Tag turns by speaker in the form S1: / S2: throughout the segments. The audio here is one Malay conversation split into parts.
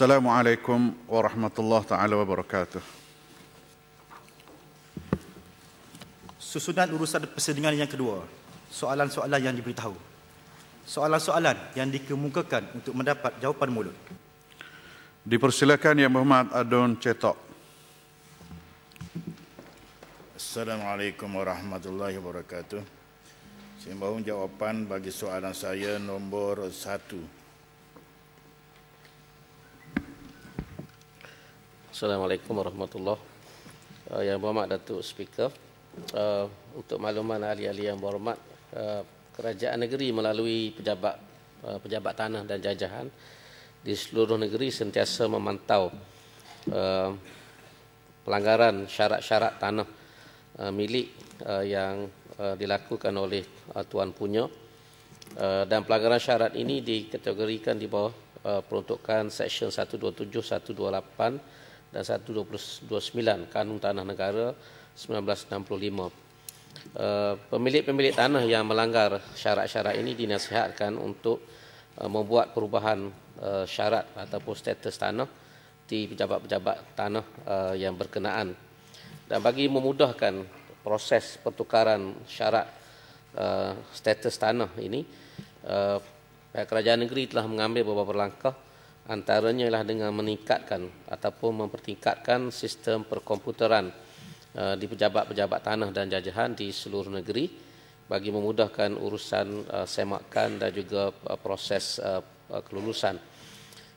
S1: Assalamualaikum warahmatullahi taala wabarakatuh.
S2: Susunan urusan persidangan yang kedua. Soalan-soalan yang diberitahu. Soalan-soalan yang dikemukakan untuk mendapat jawapan mulut.
S1: Dipersilakan Yang Berhormat Adun Cetok.
S3: Assalamualaikum warahmatullahi wabarakatuh. Saya mohon jawapan bagi soalan saya nombor satu.
S4: Assalamualaikum warahmatullahi wabarakatuh. Yang berhormat Datuk Speaker, uh, untuk makluman ahli-ahli yang berhormat, uh, kerajaan negeri melalui pejabat uh, pejabat tanah dan jajahan di seluruh negeri sentiasa memantau uh, pelanggaran syarat-syarat tanah uh, milik uh, yang uh, dilakukan oleh uh, tuan punya uh, dan pelanggaran syarat ini dikategorikan di bawah uh, peruntukan Seksyen 127, 128 dan 129 Kanun Tanah Negara 1965. Uh, pemilik-pemilik tanah yang melanggar syarat-syarat ini dinasihatkan untuk uh, membuat perubahan uh, syarat ataupun status tanah di pejabat-pejabat tanah yang berkenaan. Dan bagi memudahkan proses pertukaran syarat status tanah ini, pihak kerajaan negeri telah mengambil beberapa langkah antaranya ialah dengan meningkatkan ataupun mempertingkatkan sistem perkomputeran Uh, di pejabat-pejabat tanah dan jajahan di seluruh negeri bagi memudahkan urusan uh, semakan dan juga uh, proses kelulusan.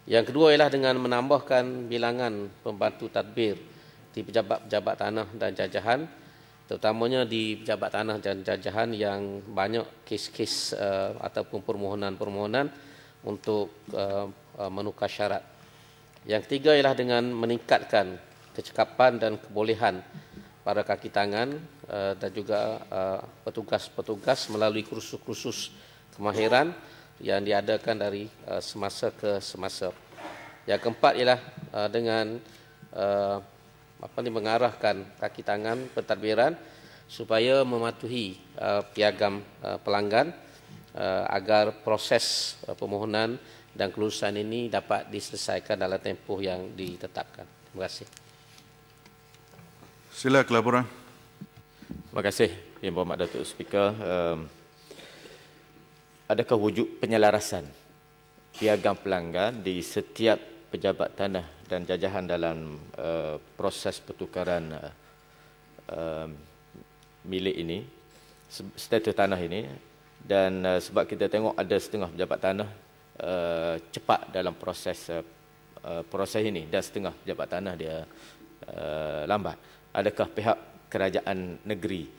S4: Yang kedua ialah dengan menambahkan bilangan pembantu tadbir di pejabat-pejabat tanah dan jajahan terutamanya di pejabat tanah dan jajahan yang banyak kes-kes uh, ataupun permohonan-permohonan untuk uh, uh, menukar syarat. Yang ketiga ialah dengan meningkatkan kecekapan dan kebolehan para kaki tangan uh, dan juga uh, petugas-petugas melalui kursus-kursus kemahiran yang diadakan dari semasa ke semasa. Yang keempat ialah dengan apa ni mengarahkan kaki tangan pentadbiran supaya mematuhi uh, piagam pelanggan agar proses permohonan dan kelulusan ini dapat diselesaikan dalam tempoh yang ditetapkan. Terima kasih.
S1: Sila kelaporan.
S5: Terima kasih Yang Berhormat Datuk Speaker. Um, adakah wujud penyelarasan piagam pelanggan di setiap pejabat tanah dan jajahan dalam uh, proses pertukaran uh, uh, milik ini, status tanah ini dan uh, sebab kita tengok ada setengah pejabat tanah uh, cepat dalam proses uh, uh, proses ini. Dan setengah pejabat tanah dia uh, lambat. Adakah pihak kerajaan negeri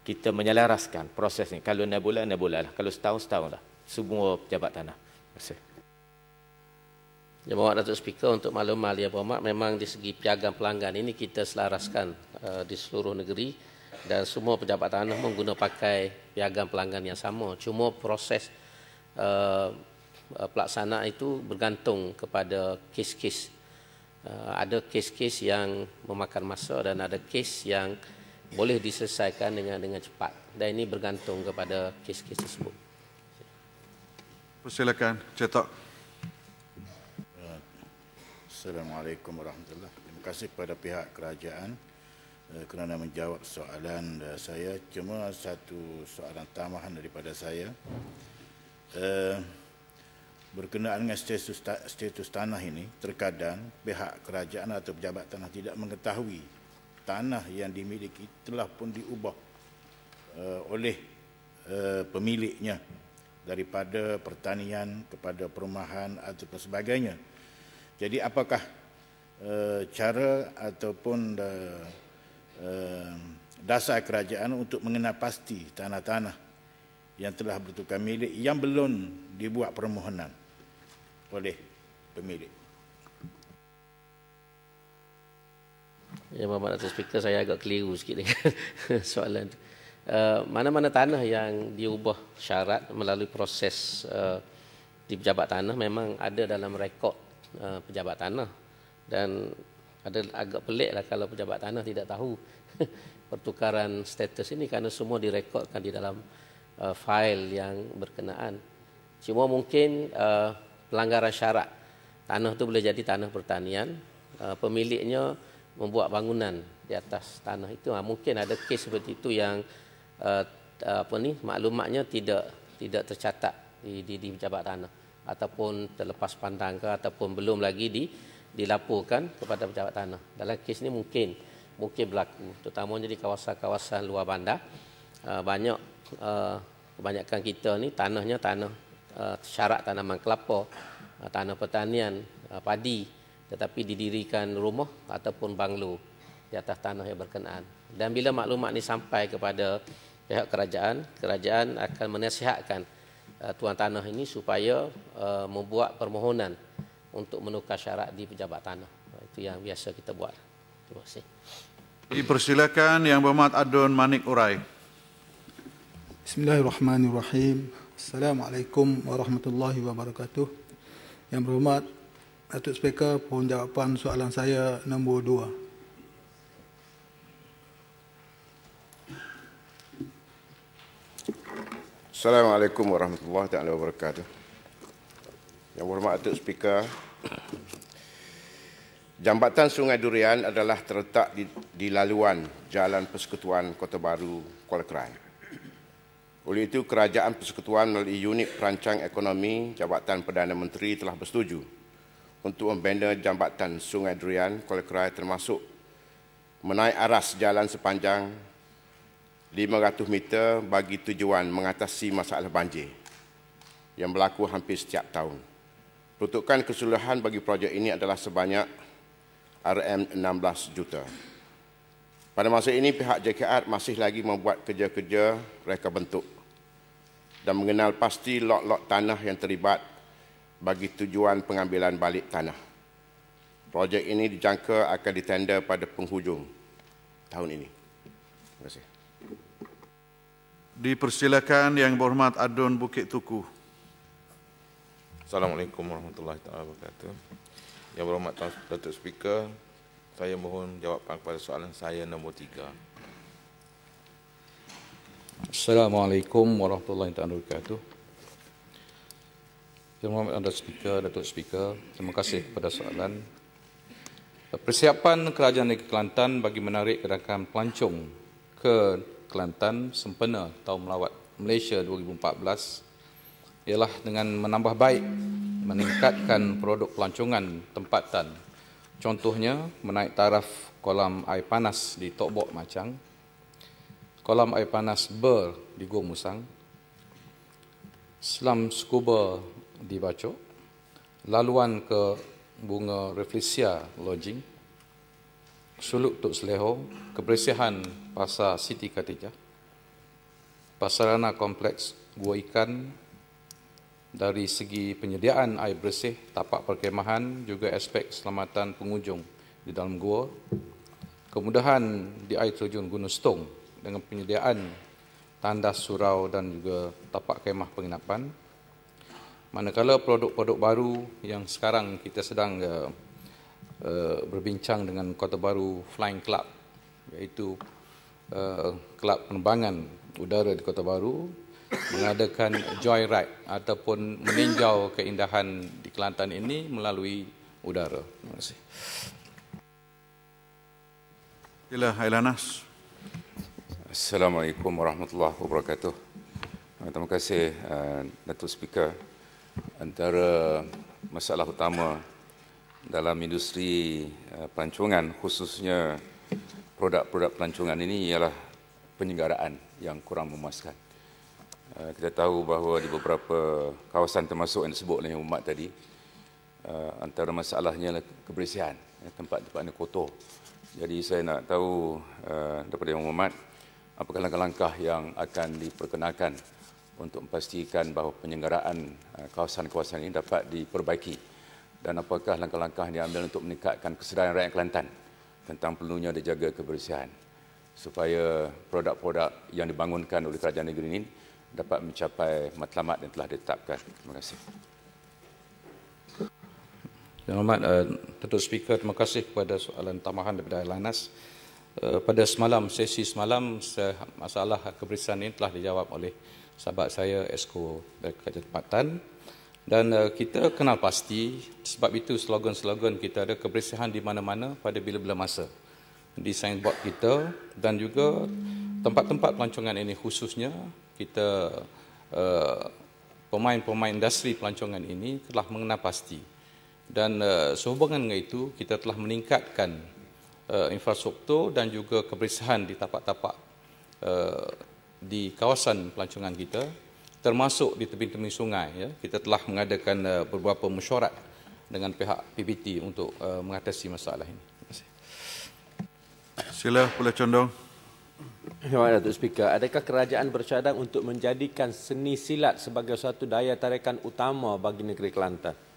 S5: kita menyelaraskan proses ini? Kalau enam bulan enam bulan lah. Kalau setahun setahun lah. Semua pejabat tanah. Terima kasih.
S4: Ya, Bapak Datuk Speaker untuk maklum Malia Berhormat memang di segi piagam pelanggan ini kita selaraskan uh, di seluruh negeri. Dan semua pejabat tanah menggunakan pakai piagam pelanggan yang sama. Cuma proses uh, pelaksanaan itu bergantung kepada kes-kes uh, ada kes-kes yang memakan masa dan ada kes yang boleh diselesaikan dengan dengan cepat dan ini bergantung kepada kes-kes tersebut.
S1: Persilakan cetak.
S3: Assalamualaikum warahmatullahi Terima kasih kepada pihak kerajaan uh, kerana menjawab soalan uh, saya. Cuma satu soalan tambahan daripada saya. Uh, berkenaan dengan status, status tanah ini, terkadang pihak kerajaan atau pejabat tanah tidak mengetahui tanah yang dimiliki telah pun diubah uh, oleh uh, pemiliknya daripada pertanian kepada perumahan atau sebagainya. Jadi apakah uh, cara ataupun uh, uh, dasar kerajaan untuk mengenal pasti tanah-tanah yang telah bertukar milik yang belum dibuat permohonan oleh pemilik.
S4: Ya, Bapak Datuk Speaker, saya agak keliru sikit dengan soalan uh, mana-mana tanah yang diubah syarat melalui proses uh, di pejabat tanah memang ada dalam rekod uh, pejabat tanah dan ada agak pelik lah kalau pejabat tanah tidak tahu pertukaran status ini kerana semua direkodkan di dalam uh, fail yang berkenaan. Cuma mungkin uh, pelanggaran syarat tanah tu boleh jadi tanah pertanian, uh, pemiliknya membuat bangunan di atas tanah itu. Uh, mungkin ada kes seperti itu yang uh, apa ni maklumatnya tidak tidak tercatat di di, di pejabat tanah ataupun terlepas pandang ke ataupun belum lagi di dilaporkan kepada pejabat tanah. Dalam kes ini mungkin mungkin berlaku terutamanya di kawasan-kawasan luar bandar. Uh, banyak uh, kebanyakan kita ni tanahnya tanah uh, syarat tanaman kelapa, uh, tanah pertanian, uh, padi tetapi didirikan rumah ataupun banglo di atas tanah yang berkenaan. Dan bila maklumat ini sampai kepada pihak kerajaan, kerajaan akan menasihatkan uh, tuan tanah ini supaya uh, membuat permohonan untuk menukar syarat di pejabat tanah. Itu yang biasa kita buat. Terima kasih.
S1: Dipersilakan Yang Berhormat Adun Manik Urai.
S6: Bismillahirrahmanirrahim. Assalamualaikum warahmatullahi wabarakatuh. Yang berhormat Datuk Speaker, pohon jawapan soalan saya nombor dua.
S7: Assalamualaikum warahmatullahi taala wabarakatuh. Yang berhormat Datuk Speaker, Jambatan Sungai Durian adalah terletak di, di laluan Jalan Persekutuan Kota Baru, Kuala Kerai. Oleh itu, Kerajaan Persekutuan melalui Unit Perancang Ekonomi Jabatan Perdana Menteri telah bersetuju untuk membina Jambatan Sungai Durian, Kuala Kerai termasuk menaik aras jalan sepanjang 500 meter bagi tujuan mengatasi masalah banjir yang berlaku hampir setiap tahun. Peruntukan keseluruhan bagi projek ini adalah sebanyak RM16 juta. Pada masa ini pihak JKR masih lagi membuat kerja-kerja reka bentuk dan mengenal pasti lot-lot tanah yang terlibat bagi tujuan pengambilan balik tanah. Projek ini dijangka akan ditender pada penghujung tahun ini. Terima kasih.
S1: Dipersilakan Yang Berhormat Adun Bukit Tuku.
S8: Assalamualaikum warahmatullahi wabarakatuh. Yang berhormat Datuk Speaker, saya mohon jawapan kepada soalan saya nombor tiga.
S9: Assalamualaikum warahmatullahi wabarakatuh. Yang berhormat Datuk Speaker, Datuk Speaker, terima kasih kepada soalan. Persiapan Kerajaan Negeri Kelantan bagi menarik gerakan pelancong ke Kelantan sempena tahun melawat Malaysia 2014 ialah dengan menambah baik meningkatkan produk pelancongan tempatan. Contohnya, menaik taraf kolam air panas di Tok Bok Macang, kolam air panas Ber di Gua Musang, selam scuba di Bacok, laluan ke bunga Reflesia Lodging, suluk Tok Seleho, kebersihan pasar Siti Katijah, pasarana kompleks Gua Ikan. Dari segi penyediaan air bersih, tapak perkemahan, juga aspek keselamatan pengunjung di dalam gua, kemudahan di air terjun Gunung Stong dengan penyediaan tandas surau dan juga tapak kemah penginapan. Manakala produk-produk baru yang sekarang kita sedang uh, uh, berbincang dengan Kota Baru Flying Club, iaitu uh, kelab penerbangan udara di Kota Baru mengadakan joyride ataupun meninjau keindahan di Kelantan ini melalui udara. Terima kasih.
S1: Ila Hailanas.
S10: Assalamualaikum warahmatullahi wabarakatuh. Terima kasih uh, Datuk Speaker. Antara masalah utama dalam industri uh, pelancongan khususnya produk-produk pelancongan ini ialah penyelenggaraan yang kurang memuaskan. Eh, kita tahu bahawa di beberapa kawasan termasuk yang disebut oleh umat tadi eh, antara masalahnya adalah kebersihan eh, tempat-tempat ini kotor jadi saya nak tahu daripada Muhammad apakah langkah-langkah yang akan diperkenalkan untuk memastikan bahawa penyelenggaraan kawasan-kawasan ini dapat diperbaiki dan apakah langkah-langkah yang diambil untuk meningkatkan kesedaran rakyat Kelantan tentang perlunya dijaga kebersihan supaya produk-produk yang dibangunkan oleh kerajaan negeri ini dapat mencapai matlamat yang telah ditetapkan. Terima kasih.
S9: Yang Hormat uh, Datuk Speaker, terima kasih kepada soalan tambahan daripada Lanas. Uh, pada semalam, sesi semalam, masalah kebersihan ini telah dijawab oleh sahabat saya, Esko Kerajaan Tempatan. Dan uh, kita kenal pasti sebab itu slogan-slogan kita ada kebersihan di mana-mana pada bila-bila masa. Di signboard kita dan juga tempat-tempat pelancongan ini khususnya kita uh, pemain-pemain industri pelancongan ini telah mengenal pasti. Dan sehubungan dengan itu kita telah meningkatkan uh, infrastruktur dan juga kebersihan di tapak-tapak uh, di kawasan pelancongan kita termasuk di tepi-tepi sungai ya kita telah mengadakan uh, beberapa mesyuarat dengan pihak PBT untuk uh, mengatasi masalah ini. Terima kasih.
S1: Sila Pula Condong.
S11: Terima kasih Datuk Speaker. Adakah kerajaan bercadang untuk menjadikan seni silat sebagai suatu daya tarikan utama bagi negeri Kelantan?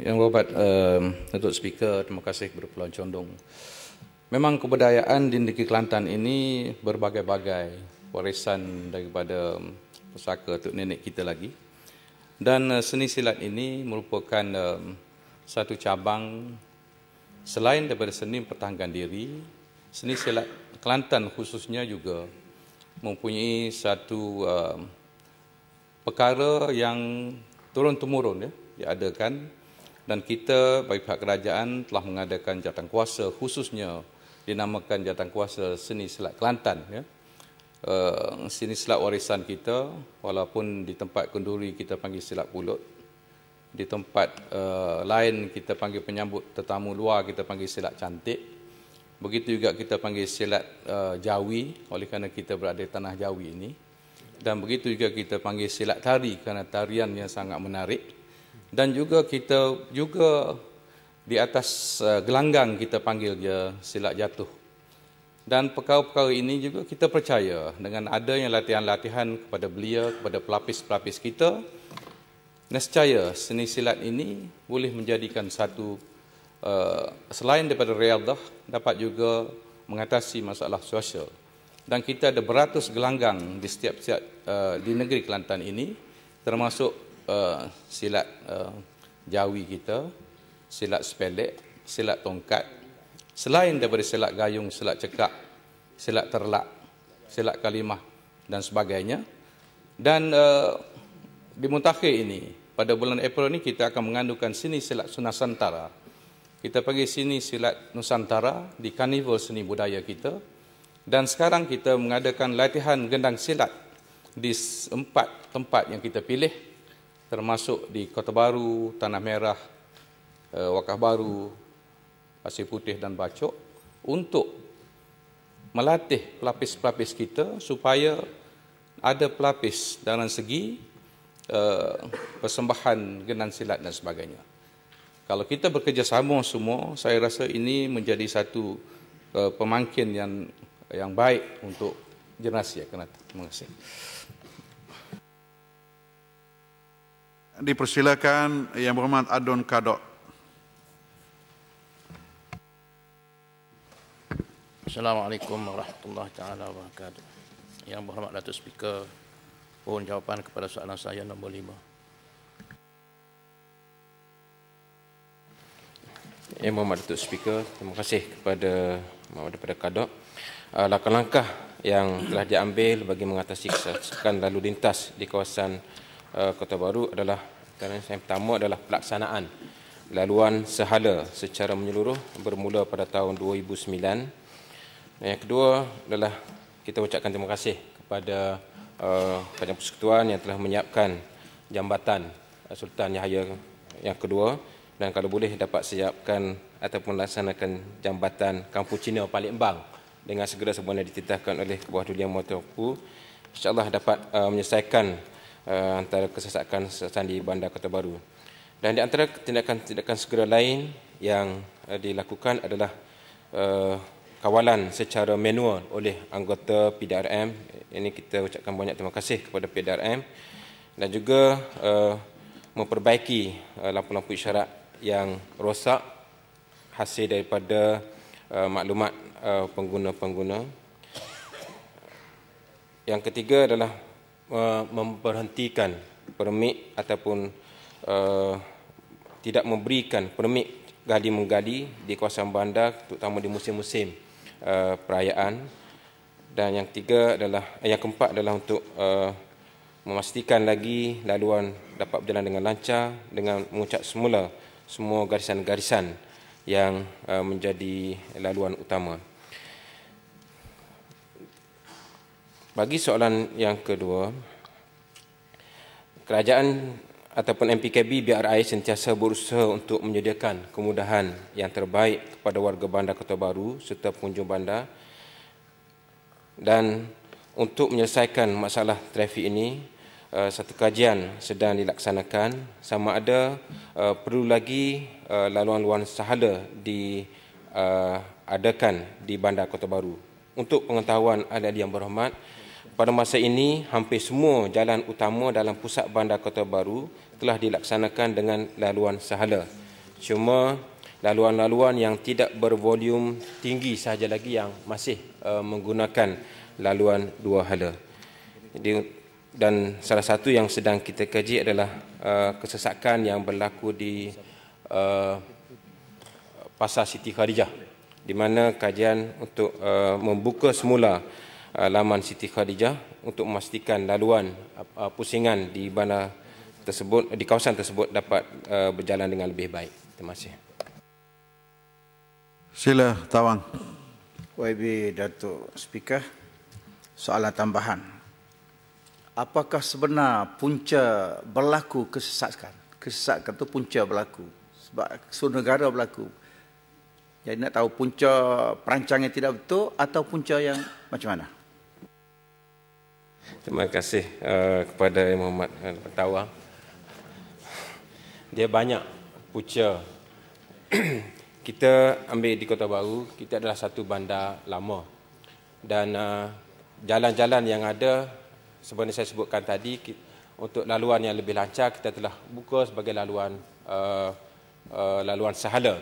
S9: Yang berhormat uh, Datuk Speaker, terima kasih kepada Pulau Condong. Memang kebudayaan di negeri Kelantan ini berbagai-bagai warisan daripada pusaka tok nenek kita lagi. Dan uh, seni silat ini merupakan uh, satu cabang selain daripada seni pertahankan diri, seni silat Kelantan khususnya juga mempunyai satu uh, perkara yang turun-temurun ya, diadakan dan kita bagi pihak kerajaan telah mengadakan jawatan kuasa khususnya dinamakan jawatan kuasa seni silat Kelantan ya. Uh, seni silat warisan kita walaupun di tempat kenduri kita panggil silat pulut di tempat uh, lain kita panggil penyambut tetamu luar kita panggil silat cantik begitu juga kita panggil silat uh, jawi oleh kerana kita berada di tanah jawi ini dan begitu juga kita panggil silat tari kerana tarian yang sangat menarik dan juga kita juga di atas uh, gelanggang kita panggil dia silat jatuh. Dan perkara-perkara ini juga kita percaya dengan adanya latihan-latihan kepada belia, kepada pelapis-pelapis kita, nescaya seni silat ini boleh menjadikan satu uh, selain daripada riadah dapat juga mengatasi masalah sosial. Dan kita ada beratus gelanggang di setiap-setiap uh, di negeri Kelantan ini termasuk uh, silat uh, Jawi kita, silat sepelek, silat tongkat, selain daripada silat gayung, silat cekak, silat terlak, silat kalimah dan sebagainya. Dan uh, di Mutakhir ini, pada bulan April ini kita akan mengandungkan sini silat Sunasantara. Kita pergi sini silat Nusantara di karnival seni budaya kita. Dan sekarang kita mengadakan latihan gendang silat di empat tempat yang kita pilih termasuk di Kota Baru, Tanah Merah, uh, Wakaf Baru, Pasir Putih dan Bacok untuk melatih pelapis-pelapis kita supaya ada pelapis dalam segi uh, persembahan genan silat dan sebagainya. Kalau kita bekerjasama semua, saya rasa ini menjadi satu uh, pemangkin yang yang baik untuk generasi akan datang. Terima kasih.
S1: Dipersilakan Yang Berhormat Adon Kadok.
S12: Assalamualaikum warahmatullahi taala wabarakatuh. Yang berhormat Datuk Speaker, mohon jawapan kepada soalan saya nombor lima. Yang berhormat Datuk Speaker, terima kasih kepada Mahmud daripada Kadok. Uh, langkah-langkah yang telah diambil bagi mengatasi kesesakan lalu lintas di kawasan uh, Kota Baru adalah yang pertama adalah pelaksanaan laluan sehala secara menyeluruh bermula pada tahun 2009 dan yang kedua adalah kita ucapkan terima kasih kepada uh, Kerajaan Persekutuan yang telah menyiapkan jambatan uh, Sultan Yahya yang kedua. Dan kalau boleh dapat siapkan ataupun laksanakan jambatan Kampung Cina Palembang dengan segera sebenarnya dititahkan oleh Kebuah Dulian Motopu insyaAllah dapat uh, menyelesaikan uh, antara kesesakan-kesesakan di Bandar Kota Baru. Dan di antara tindakan-tindakan segera lain yang uh, dilakukan adalah uh, kawalan secara manual oleh anggota PDRM. Ini kita ucapkan banyak terima kasih kepada PDRM dan juga uh, memperbaiki uh, lampu-lampu isyarat yang rosak hasil daripada uh, maklumat uh, pengguna-pengguna. Yang ketiga adalah uh, memberhentikan permit ataupun uh, tidak memberikan permit gali menggali di kawasan bandar terutama di musim-musim uh, perayaan dan yang tiga adalah eh, yang keempat adalah untuk uh, memastikan lagi laluan dapat berjalan dengan lancar dengan mengucap semula semua garisan-garisan yang uh, menjadi laluan utama. Bagi soalan yang kedua, kerajaan ataupun MPKB BRI sentiasa berusaha untuk menyediakan kemudahan yang terbaik kepada warga bandar Kota Baru serta pengunjung bandar. Dan untuk menyelesaikan masalah trafik ini uh, satu kajian sedang dilaksanakan. Sama ada uh, perlu lagi uh, laluan-laluan sahala diadakan di bandar Kota Baru. Untuk pengetahuan ahli-ahli yang berhormat pada masa ini hampir semua jalan utama dalam pusat bandar Kota Baru telah dilaksanakan dengan laluan sahala cuma laluan-laluan yang tidak bervolume tinggi sahaja lagi yang masih uh, menggunakan laluan dua hala. Jadi, dan salah satu yang sedang kita kaji adalah uh, kesesakan yang berlaku di uh, Pasar Siti Khadijah di mana kajian untuk uh, membuka semula laman Siti Khadijah untuk memastikan laluan uh, pusingan di bandar tersebut di kawasan tersebut dapat uh, berjalan dengan lebih baik. Terima kasih.
S1: Sila Tawang.
S3: YB Datuk Speaker soalan tambahan. Apakah sebenar punca berlaku kesesakan? Kesesakan itu punca berlaku. Sebab seluruh negara berlaku. Jadi nak tahu punca perancangan yang tidak betul atau punca yang macam mana?
S12: Terima kasih uh, kepada Muhammad uh, Pertawa. Dia banyak punca. kita ambil di Kota Baru, kita adalah satu bandar lama. Dan uh, jalan-jalan yang ada sebenarnya saya sebutkan tadi untuk laluan yang lebih lancar kita telah buka sebagai laluan uh, uh, laluan sahala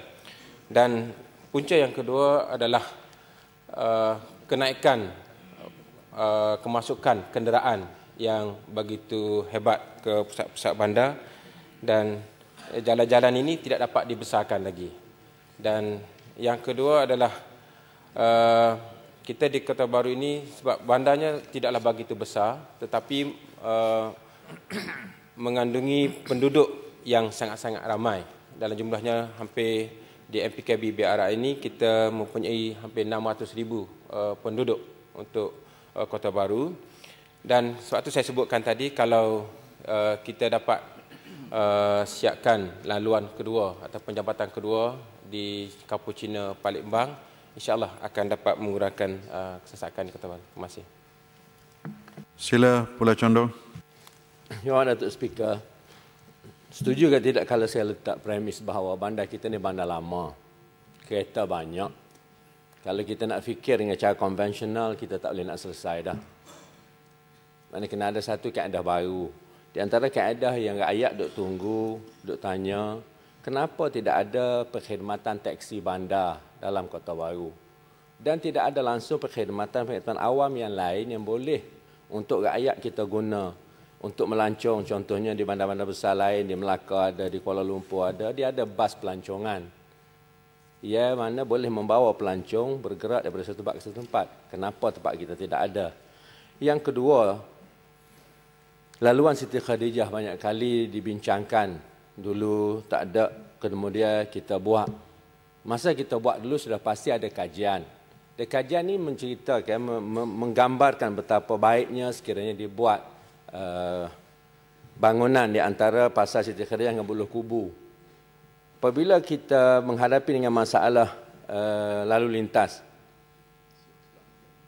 S12: dan punca yang kedua adalah uh, kenaikan uh, kemasukan kenderaan yang begitu hebat ke pusat-pusat bandar dan jalan-jalan ini tidak dapat dibesarkan lagi. Dan yang kedua adalah uh, kita di Kota Baru ini sebab bandarnya tidaklah begitu besar tetapi uh, mengandungi penduduk yang sangat-sangat ramai. Dalam jumlahnya hampir di MPKB BRI ini kita mempunyai hampir 600 ribu uh, penduduk untuk uh, Kota Baru dan sebab itu saya sebutkan tadi kalau uh, kita dapat uh, siapkan laluan kedua atau penjabatan kedua di Kapucina Palembang insyaAllah akan dapat mengurangkan uh, kesesakan di Kota Baru. Terima kasih.
S1: Sila Pula Condong.
S11: Your Honor, Datuk Speaker. Setuju ke tidak kalau saya letak premis bahawa bandar kita ni bandar lama. Kereta banyak. Kalau kita nak fikir dengan cara konvensional, kita tak boleh nak selesai dah. Mana kena ada satu kaedah baru. Di antara kaedah yang rakyat duk tunggu, duk tanya, kenapa tidak ada perkhidmatan teksi bandar dalam Kota Baru. Dan tidak ada langsung perkhidmatan-perkhidmatan awam yang lain yang boleh untuk rakyat kita guna untuk melancong. Contohnya di bandar-bandar besar lain, di Melaka ada, di Kuala Lumpur ada, dia ada bas pelancongan. Ia mana boleh membawa pelancong bergerak daripada satu tempat ke satu tempat. Kenapa tempat kita tidak ada? Yang kedua, laluan Siti Khadijah banyak kali dibincangkan. Dulu tak ada, kemudian kita buat Masa kita buat dulu sudah pasti ada kajian. Dan kajian ini menceritakan, menggambarkan betapa baiknya sekiranya dibuat uh, bangunan di antara pasar Siti Khadijah dengan Buluh Kubu. Apabila kita menghadapi dengan masalah uh, lalu lintas,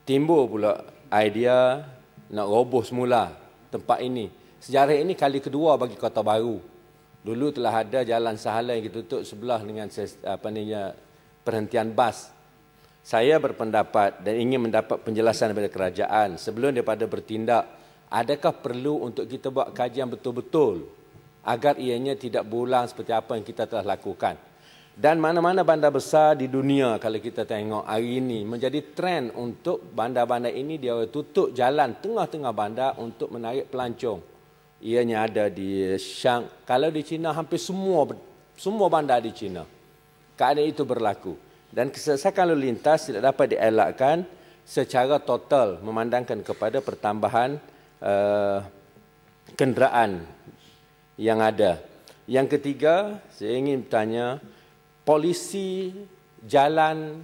S11: timbul pula idea nak roboh semula tempat ini. Sejarah ini kali kedua bagi Kota Baru. Dulu telah ada jalan sahala yang ditutup sebelah dengan apa ni perhentian bas. Saya berpendapat dan ingin mendapat penjelasan daripada kerajaan sebelum daripada bertindak, adakah perlu untuk kita buat kajian betul-betul agar ianya tidak berulang seperti apa yang kita telah lakukan. Dan mana-mana bandar besar di dunia kalau kita tengok hari ini menjadi trend untuk bandar-bandar ini dia tutup jalan tengah-tengah bandar untuk menarik pelancong ianya ada di Shang. Kalau di China hampir semua semua bandar di China. Keadaan itu berlaku dan kesesakan lalu lintas tidak dapat dielakkan secara total memandangkan kepada pertambahan uh, kenderaan yang ada. Yang ketiga, saya ingin bertanya, polisi jalan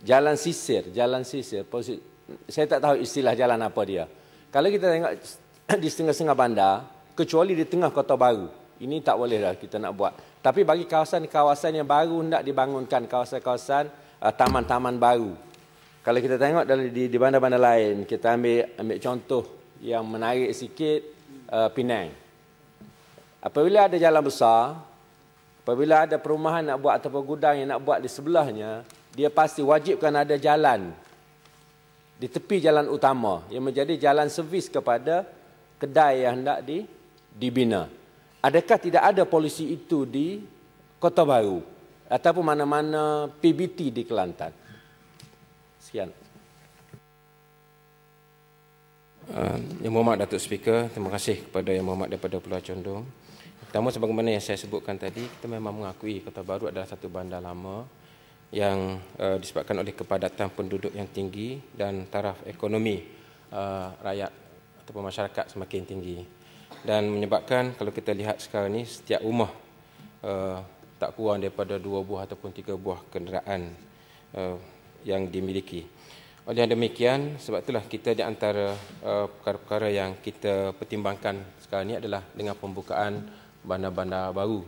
S11: jalan sisir, jalan sisir. Polisi, saya tak tahu istilah jalan apa dia. Kalau kita tengok di setengah-setengah bandar, kecuali di tengah kota baru, ini tak boleh dah kita nak buat. Tapi bagi kawasan-kawasan yang baru nak dibangunkan, kawasan-kawasan uh, taman-taman baru. Kalau kita tengok dari di, di bandar-bandar lain, kita ambil ambil contoh yang menarik sikit uh, Penang. Apabila ada jalan besar, apabila ada perumahan nak buat ataupun gudang yang nak buat di sebelahnya, dia pasti wajibkan ada jalan di tepi jalan utama yang menjadi jalan servis kepada kedai yang hendak di, dibina. Adakah tidak ada polisi itu di Kota Baru ataupun mana-mana PBT di Kelantan? Sekian.
S12: Uh, yang Muhammad Datuk Speaker, terima kasih kepada Yang Muhammad daripada Pulau Condong. Pertama sebagaimana yang saya sebutkan tadi, kita memang mengakui Kota Baru adalah satu bandar lama yang uh, disebabkan oleh kepadatan penduduk yang tinggi dan taraf ekonomi uh, rakyat ataupun masyarakat semakin tinggi. Dan menyebabkan kalau kita lihat sekarang ini setiap rumah uh, tak kurang daripada dua buah ataupun tiga buah kenderaan uh, yang dimiliki. Oleh demikian, sebab itulah kita di antara uh, perkara-perkara yang kita pertimbangkan sekarang ini adalah dengan pembukaan bandar-bandar baru.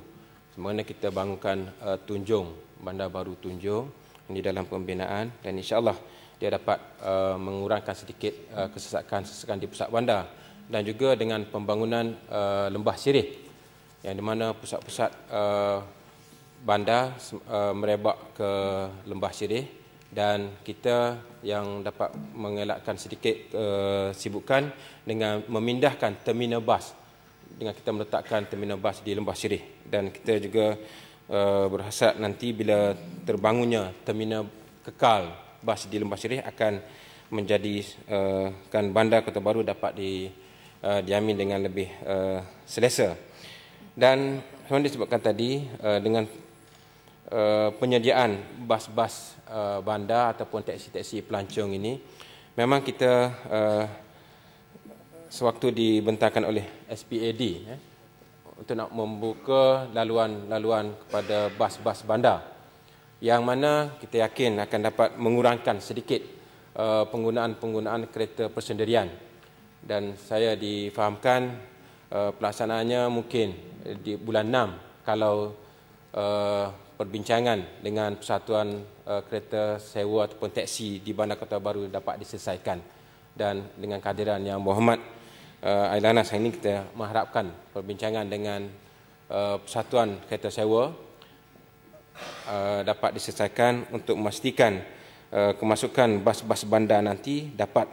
S12: Sebenarnya kita bangunkan uh, Tunjung, bandar baru Tunjung ini dalam pembinaan dan insya-Allah dia dapat uh, mengurangkan sedikit uh, kesesakan-kesesakan di pusat bandar dan juga dengan pembangunan uh, lembah sirih yang di mana pusat-pusat uh, bandar uh, merebak ke lembah sirih dan kita yang dapat mengelakkan sedikit uh, sibukan dengan memindahkan terminal bas. Dengan kita meletakkan terminal bas di Lembah Sirih. Dan kita juga uh, berhasrat nanti bila terbangunnya terminal kekal bas di Lembah Sirih akan menjadi uh, kan bandar Kota Baru dapat di uh, diamin dengan lebih uh, selesa. Dan seperti disebutkan tadi uh, dengan uh, penyediaan bas-bas uh, bandar ataupun teksi-teksi pelancong ini memang kita uh, sewaktu dibentangkan oleh SPAD eh, untuk nak membuka laluan-laluan kepada bas-bas bandar. Yang mana kita yakin akan dapat mengurangkan sedikit uh, penggunaan-penggunaan kereta persendirian. Dan saya difahamkan uh, pelaksanaannya mungkin di bulan 6 kalau uh, perbincangan dengan persatuan uh, kereta sewa ataupun teksi di Bandar Kota Baru dapat diselesaikan dan dengan kehadiran yang Muhammad uh, Ailana hari ini kita mengharapkan perbincangan dengan uh, persatuan kereta sewa uh, dapat diselesaikan untuk memastikan uh, kemasukan bas-bas bandar nanti dapat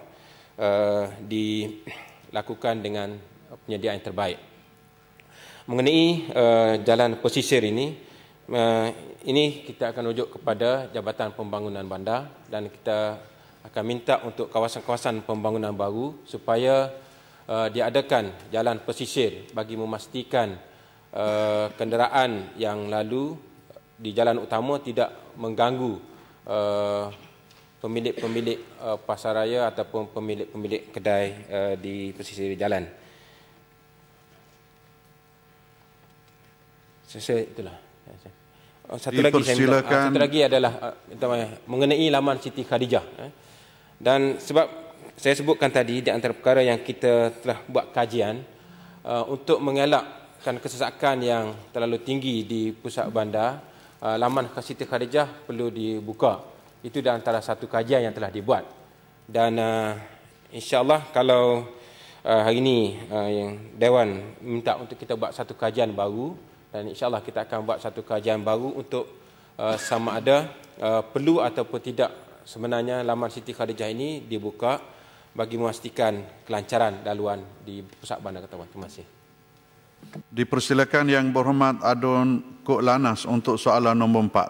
S12: uh, dilakukan dengan penyediaan yang terbaik. Mengenai uh, jalan pesisir ini, ini kita akan rujuk kepada Jabatan Pembangunan Bandar dan kita akan minta untuk kawasan-kawasan pembangunan baru supaya uh, diadakan jalan pesisir bagi memastikan uh, kenderaan yang lalu di jalan utama tidak mengganggu uh, pemilik-pemilik uh, pasaraya ataupun pemilik-pemilik kedai uh, di pesisir jalan. Saya itulah. Oh, satu lagi saya minta, uh, satu lagi adalah uh, mengenai laman Siti Khadijah. Eh. Dan sebab saya sebutkan tadi di antara perkara yang kita telah buat kajian uh, untuk mengelakkan kesesakan yang terlalu tinggi di pusat bandar, laman Siti Khadijah perlu dibuka. Itu di antara satu kajian yang telah dibuat. Dan insya-Allah kalau hari ini yang dewan minta untuk kita buat satu kajian baru dan insya-Allah kita akan buat satu kajian baru untuk uh, sama ada uh, perlu ataupun tidak sebenarnya laman Siti Khadijah ini dibuka bagi memastikan kelancaran laluan di pusat bandar Ketawan. Terima kasih.
S1: Dipersilakan Yang Berhormat Adun Kok Lanas untuk soalan nombor empat.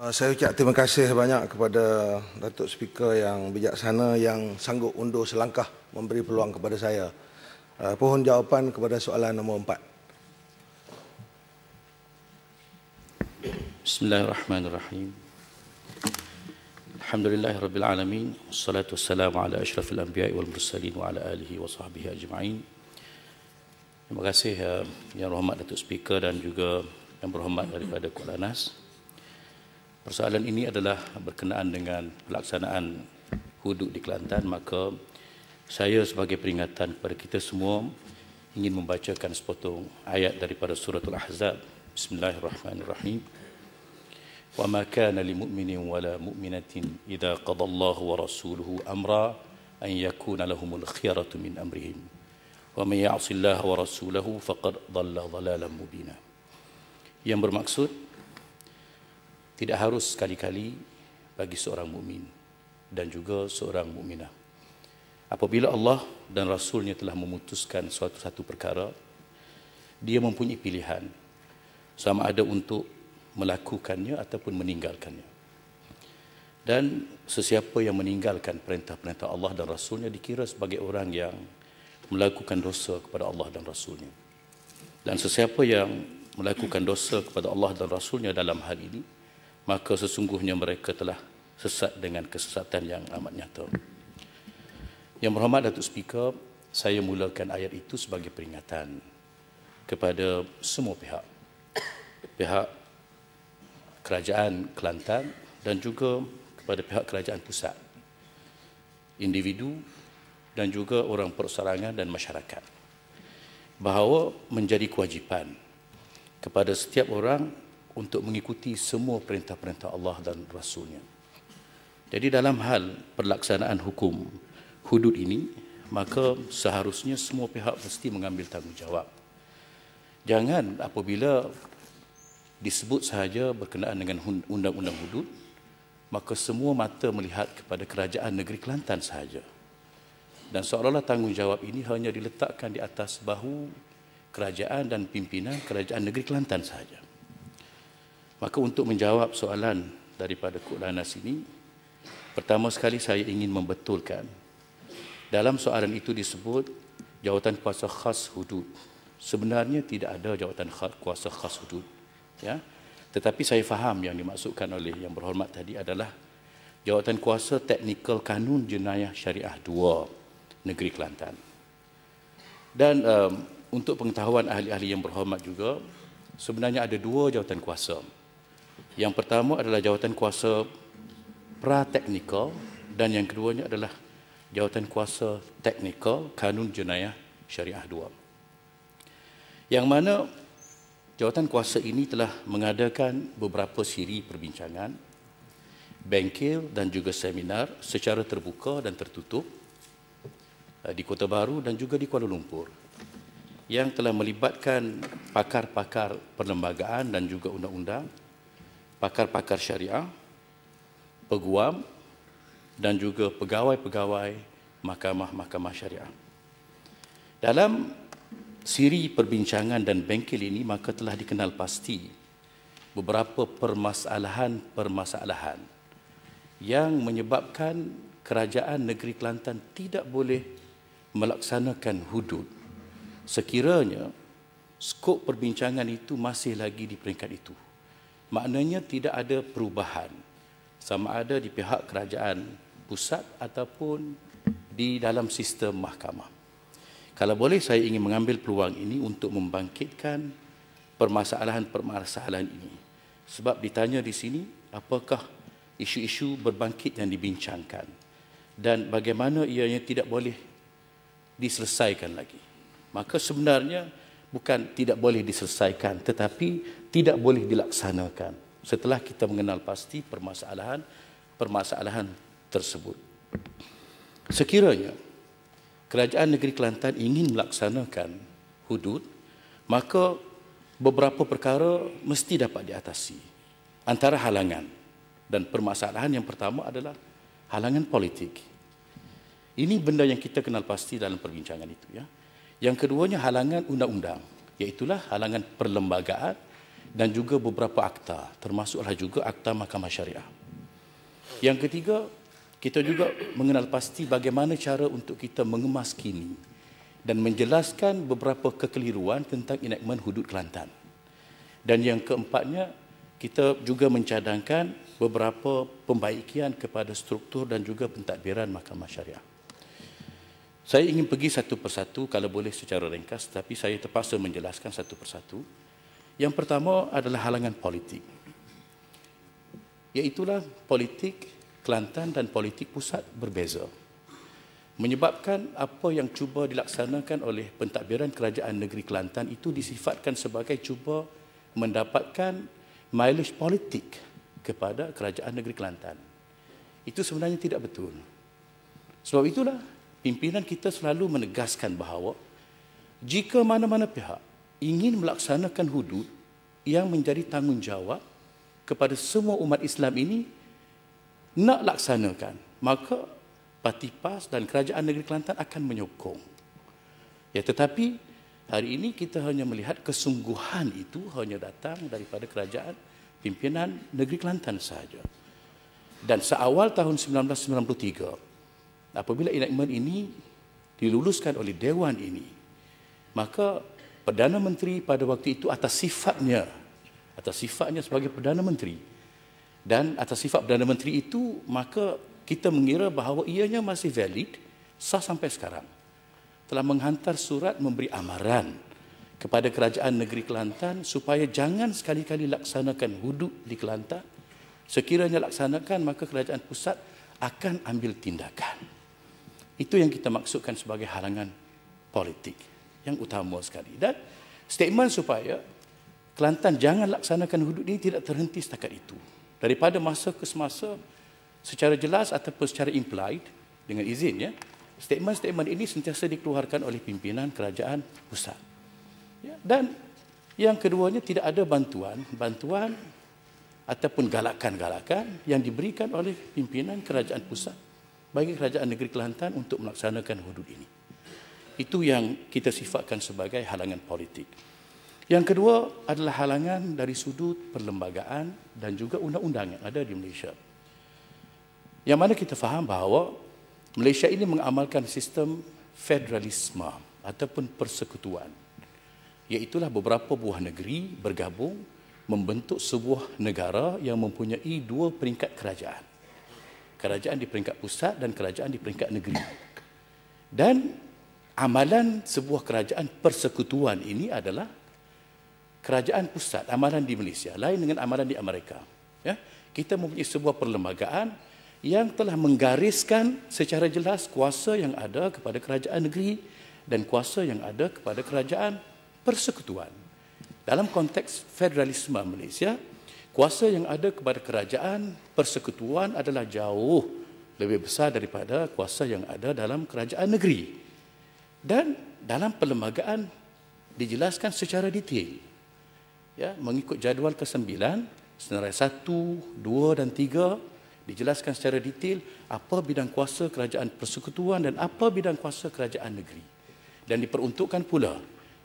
S13: Uh, saya ucap terima kasih banyak kepada Datuk Speaker yang bijaksana yang sanggup undur selangkah memberi peluang kepada saya. Uh, pohon jawapan kepada soalan nombor empat.
S14: Bismillahirrahmanirrahim. Alhamdulillah Rabbil Alamin. Wassalatu wassalamu ala ashrafil anbiya wal mursalin Wa ala alihi wa sahbihi ajma'in. Terima kasih uh, Yang berhormat Datuk Speaker dan juga Yang berhormat daripada Kuala Nas Persoalan ini adalah berkenaan dengan pelaksanaan hudud di Kelantan. Maka saya sebagai peringatan kepada kita semua Ingin membacakan sepotong ayat daripada suratul Ahzab. Bismillahirrahmanirrahim وما كان لمؤمن ولا مؤمنة إذا قضى الله ورسوله أمرا أن يكون لهم الخيرة من أمرهم ومن يعص الله ورسوله فقد ضل ضلالا مبينا yang bermaksud tidak harus sekali-kali bagi seorang mukmin dan juga seorang mukminah apabila Allah dan Rasulnya telah memutuskan suatu satu perkara dia mempunyai pilihan sama ada untuk melakukannya ataupun meninggalkannya. Dan sesiapa yang meninggalkan perintah-perintah Allah dan Rasulnya dikira sebagai orang yang melakukan dosa kepada Allah dan Rasulnya. Dan sesiapa yang melakukan dosa kepada Allah dan Rasulnya dalam hal ini, maka sesungguhnya mereka telah sesat dengan kesesatan yang amat nyata. Yang berhormat Datuk Speaker, saya mulakan ayat itu sebagai peringatan kepada semua pihak. Pihak kerajaan Kelantan dan juga kepada pihak kerajaan pusat, individu dan juga orang perserangan dan masyarakat. Bahawa menjadi kewajipan kepada setiap orang untuk mengikuti semua perintah-perintah Allah dan Rasulnya. Jadi dalam hal pelaksanaan hukum hudud ini, maka seharusnya semua pihak mesti mengambil tanggungjawab. Jangan apabila disebut sahaja berkenaan dengan undang-undang hudud, maka semua mata melihat kepada kerajaan negeri Kelantan sahaja. Dan seolah-olah tanggungjawab ini hanya diletakkan di atas bahu kerajaan dan pimpinan kerajaan negeri Kelantan sahaja. Maka untuk menjawab soalan daripada Kuk Lanas ini, pertama sekali saya ingin membetulkan dalam soalan itu disebut jawatan kuasa khas hudud. Sebenarnya tidak ada jawatan kuasa khas hudud ya. Tetapi saya faham yang dimaksudkan oleh yang berhormat tadi adalah jawatan kuasa teknikal kanun jenayah syariah 2 negeri Kelantan. Dan um, untuk pengetahuan ahli-ahli yang berhormat juga sebenarnya ada dua jawatan kuasa. Yang pertama adalah jawatan kuasa pra teknikal dan yang keduanya adalah jawatan kuasa teknikal kanun jenayah syariah 2 yang mana Jawatan kuasa ini telah mengadakan beberapa siri perbincangan, bengkel dan juga seminar secara terbuka dan tertutup eh, di Kota Baru dan juga di Kuala Lumpur yang telah melibatkan pakar-pakar perlembagaan dan juga undang-undang, pakar-pakar syariah, peguam dan juga pegawai-pegawai mahkamah-mahkamah syariah. Dalam siri perbincangan dan bengkel ini maka telah dikenal pasti beberapa permasalahan-permasalahan yang menyebabkan kerajaan negeri Kelantan tidak boleh melaksanakan hudud. Sekiranya skop perbincangan itu masih lagi di peringkat itu. Maknanya tidak ada perubahan. Sama ada di pihak kerajaan pusat ataupun di dalam sistem mahkamah kalau boleh saya ingin mengambil peluang ini untuk membangkitkan permasalahan-permasalahan ini. Sebab ditanya di sini, apakah isu-isu berbangkit yang dibincangkan dan bagaimana ianya tidak boleh diselesaikan lagi. Maka sebenarnya bukan tidak boleh diselesaikan tetapi tidak boleh dilaksanakan setelah kita mengenal pasti permasalahan permasalahan tersebut. Sekiranya kerajaan negeri Kelantan ingin melaksanakan hudud, maka beberapa perkara mesti dapat diatasi. Antara halangan dan permasalahan yang pertama adalah halangan politik. Ini benda yang kita kenal pasti dalam perbincangan itu. Ya. Yang keduanya halangan undang-undang, iaitulah halangan perlembagaan dan juga beberapa akta, termasuklah juga akta mahkamah syariah. Yang ketiga, kita juga mengenal pasti bagaimana cara untuk kita mengemas kini dan menjelaskan beberapa kekeliruan tentang enakmen hudud Kelantan. Dan yang keempatnya, kita juga mencadangkan beberapa pembaikian kepada struktur dan juga pentadbiran mahkamah syariah. Saya ingin pergi satu persatu kalau boleh secara ringkas tapi saya terpaksa menjelaskan satu persatu. Yang pertama adalah halangan politik. Iaitulah politik Kelantan dan politik pusat berbeza. Menyebabkan apa yang cuba dilaksanakan oleh pentadbiran kerajaan negeri Kelantan itu disifatkan sebagai cuba mendapatkan mileage politik kepada kerajaan negeri Kelantan. Itu sebenarnya tidak betul. Sebab itulah pimpinan kita selalu menegaskan bahawa jika mana-mana pihak ingin melaksanakan hudud yang menjadi tanggungjawab kepada semua umat Islam ini nak laksanakan, maka Parti PAS dan Kerajaan Negeri Kelantan akan menyokong. Ya, tetapi hari ini kita hanya melihat kesungguhan itu hanya datang daripada kerajaan pimpinan Negeri Kelantan sahaja. Dan seawal tahun 1993, apabila enactment ini diluluskan oleh Dewan ini, maka Perdana Menteri pada waktu itu atas sifatnya, atas sifatnya sebagai Perdana Menteri, dan atas sifat Perdana Menteri itu, maka kita mengira bahawa ianya masih valid, sah sampai sekarang. Telah menghantar surat memberi amaran kepada kerajaan negeri Kelantan supaya jangan sekali-kali laksanakan hudud di Kelantan. Sekiranya laksanakan, maka kerajaan pusat akan ambil tindakan. Itu yang kita maksudkan sebagai halangan politik yang utama sekali. Dan statement supaya Kelantan jangan laksanakan hudud ini tidak terhenti setakat itu. Daripada masa ke semasa secara jelas ataupun secara implied dengan izin ya, statement-statement ini sentiasa dikeluarkan oleh pimpinan kerajaan pusat. Ya, dan yang keduanya tidak ada bantuan, bantuan ataupun galakan-galakan yang diberikan oleh pimpinan kerajaan pusat bagi kerajaan negeri Kelantan untuk melaksanakan hudud ini. Itu yang kita sifatkan sebagai halangan politik. Yang kedua adalah halangan dari sudut perlembagaan dan juga undang-undang yang ada di Malaysia. Yang mana kita faham bahawa Malaysia ini mengamalkan sistem federalisme ataupun persekutuan. Iaitulah beberapa buah negeri bergabung membentuk sebuah negara yang mempunyai dua peringkat kerajaan kerajaan di peringkat pusat dan kerajaan di peringkat negeri. Dan amalan sebuah kerajaan persekutuan ini adalah kerajaan pusat, amalan di Malaysia, lain dengan amalan di Amerika. Ya, kita mempunyai sebuah perlembagaan yang telah menggariskan secara jelas kuasa yang ada kepada kerajaan negeri dan kuasa yang ada kepada kerajaan persekutuan. Dalam konteks federalisme Malaysia, kuasa yang ada kepada kerajaan persekutuan adalah jauh lebih besar daripada kuasa yang ada dalam kerajaan negeri. Dan dalam perlembagaan dijelaskan secara detail. Ya, mengikut jadual ke-9, senarai 1, 2 dan 3 dijelaskan secara detail apa bidang kuasa kerajaan persekutuan dan apa bidang kuasa kerajaan negeri. Dan diperuntukkan pula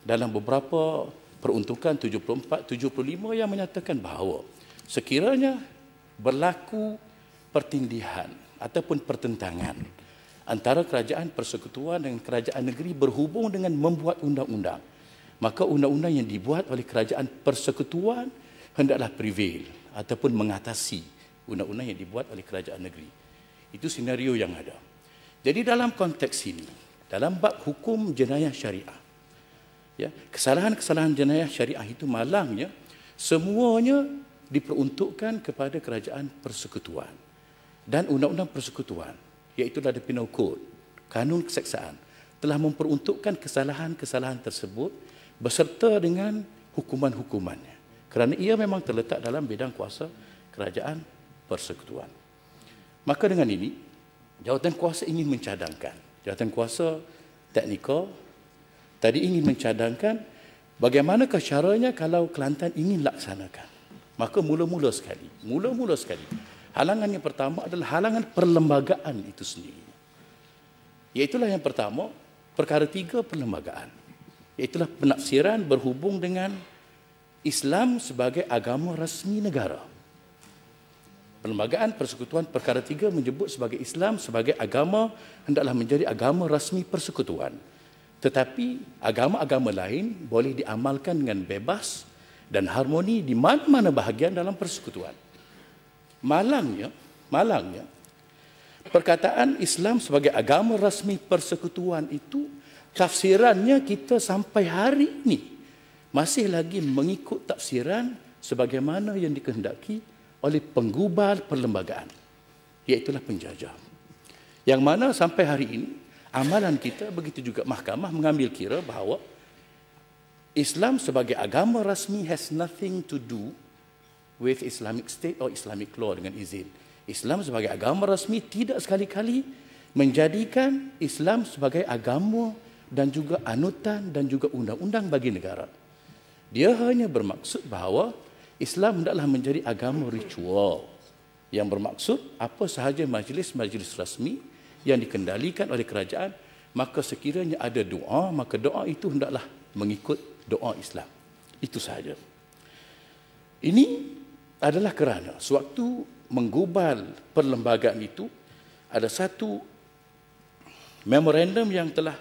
S14: dalam beberapa peruntukan 74 75 yang menyatakan bahawa sekiranya berlaku pertindihan ataupun pertentangan antara kerajaan persekutuan dengan kerajaan negeri berhubung dengan membuat undang-undang maka undang-undang yang dibuat oleh kerajaan persekutuan hendaklah prevail ataupun mengatasi undang-undang yang dibuat oleh kerajaan negeri. Itu senario yang ada. Jadi dalam konteks ini dalam bab hukum jenayah syariah ya kesalahan-kesalahan jenayah syariah itu malangnya semuanya diperuntukkan kepada kerajaan persekutuan dan undang-undang persekutuan iaitu ada penal code kanun keseksaan telah memperuntukkan kesalahan-kesalahan tersebut beserta dengan hukuman-hukumannya kerana ia memang terletak dalam bidang kuasa kerajaan persekutuan maka dengan ini jawatan kuasa ingin mencadangkan jawatan kuasa teknikal tadi ingin mencadangkan bagaimana caranya kalau Kelantan ingin laksanakan Maka mula-mula sekali, mula-mula sekali. Halangan yang pertama adalah halangan perlembagaan itu sendiri. Iaitulah yang pertama, perkara tiga perlembagaan. Iaitulah penafsiran berhubung dengan Islam sebagai agama rasmi negara. Perlembagaan persekutuan perkara tiga menyebut sebagai Islam sebagai agama hendaklah menjadi agama rasmi persekutuan. Tetapi agama-agama lain boleh diamalkan dengan bebas dan harmoni di mana-mana bahagian dalam persekutuan. Malangnya, malangnya, perkataan Islam sebagai agama rasmi persekutuan itu tafsirannya kita sampai hari ini masih lagi mengikut tafsiran sebagaimana yang dikehendaki oleh penggubal perlembagaan iaitulah penjajah. Yang mana sampai hari ini amalan kita begitu juga mahkamah mengambil kira bahawa Islam sebagai agama rasmi has nothing to do with Islamic State or Islamic law dengan izin. Islam sebagai agama rasmi tidak sekali-kali menjadikan Islam sebagai agama dan juga anutan dan juga undang-undang bagi negara. Dia hanya bermaksud bahawa Islam hendaklah menjadi agama ritual yang bermaksud apa sahaja majlis-majlis rasmi yang dikendalikan oleh kerajaan maka sekiranya ada doa maka doa itu hendaklah mengikut doa Islam. Itu sahaja. Ini adalah kerana sewaktu menggubal perlembagaan itu ada satu memorandum yang telah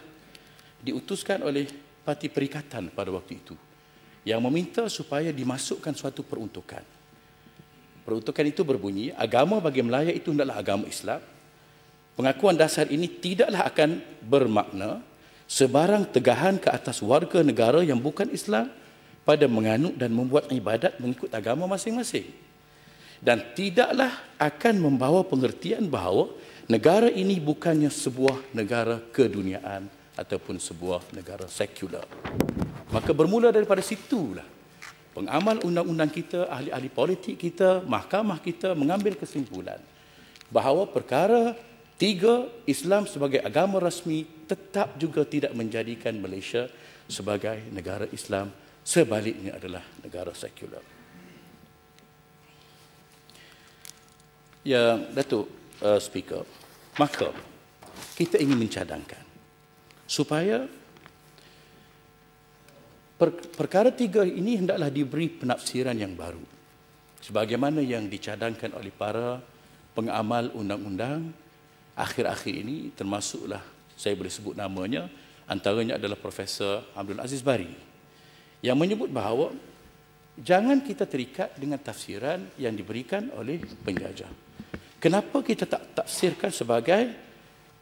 S14: diutuskan oleh Parti Perikatan pada waktu itu yang meminta supaya dimasukkan suatu peruntukan. Peruntukan itu berbunyi, agama bagi Melayu itu adalah agama Islam. Pengakuan dasar ini tidaklah akan bermakna sebarang tegahan ke atas warga negara yang bukan Islam pada menganut dan membuat ibadat mengikut agama masing-masing. Dan tidaklah akan membawa pengertian bahawa negara ini bukannya sebuah negara keduniaan ataupun sebuah negara sekular. Maka bermula daripada situlah pengamal undang-undang kita, ahli-ahli politik kita, mahkamah kita mengambil kesimpulan bahawa perkara Tiga, Islam sebagai agama rasmi tetap juga tidak menjadikan Malaysia sebagai negara Islam. Sebaliknya adalah negara sekular. Ya, Datuk uh, Speaker, maka kita ingin mencadangkan supaya per, perkara tiga ini hendaklah diberi penafsiran yang baru. Sebagaimana yang dicadangkan oleh para pengamal undang-undang akhir-akhir ini termasuklah saya boleh sebut namanya antaranya adalah Profesor Abdul Aziz Bari yang menyebut bahawa jangan kita terikat dengan tafsiran yang diberikan oleh penjajah. Kenapa kita tak tafsirkan sebagai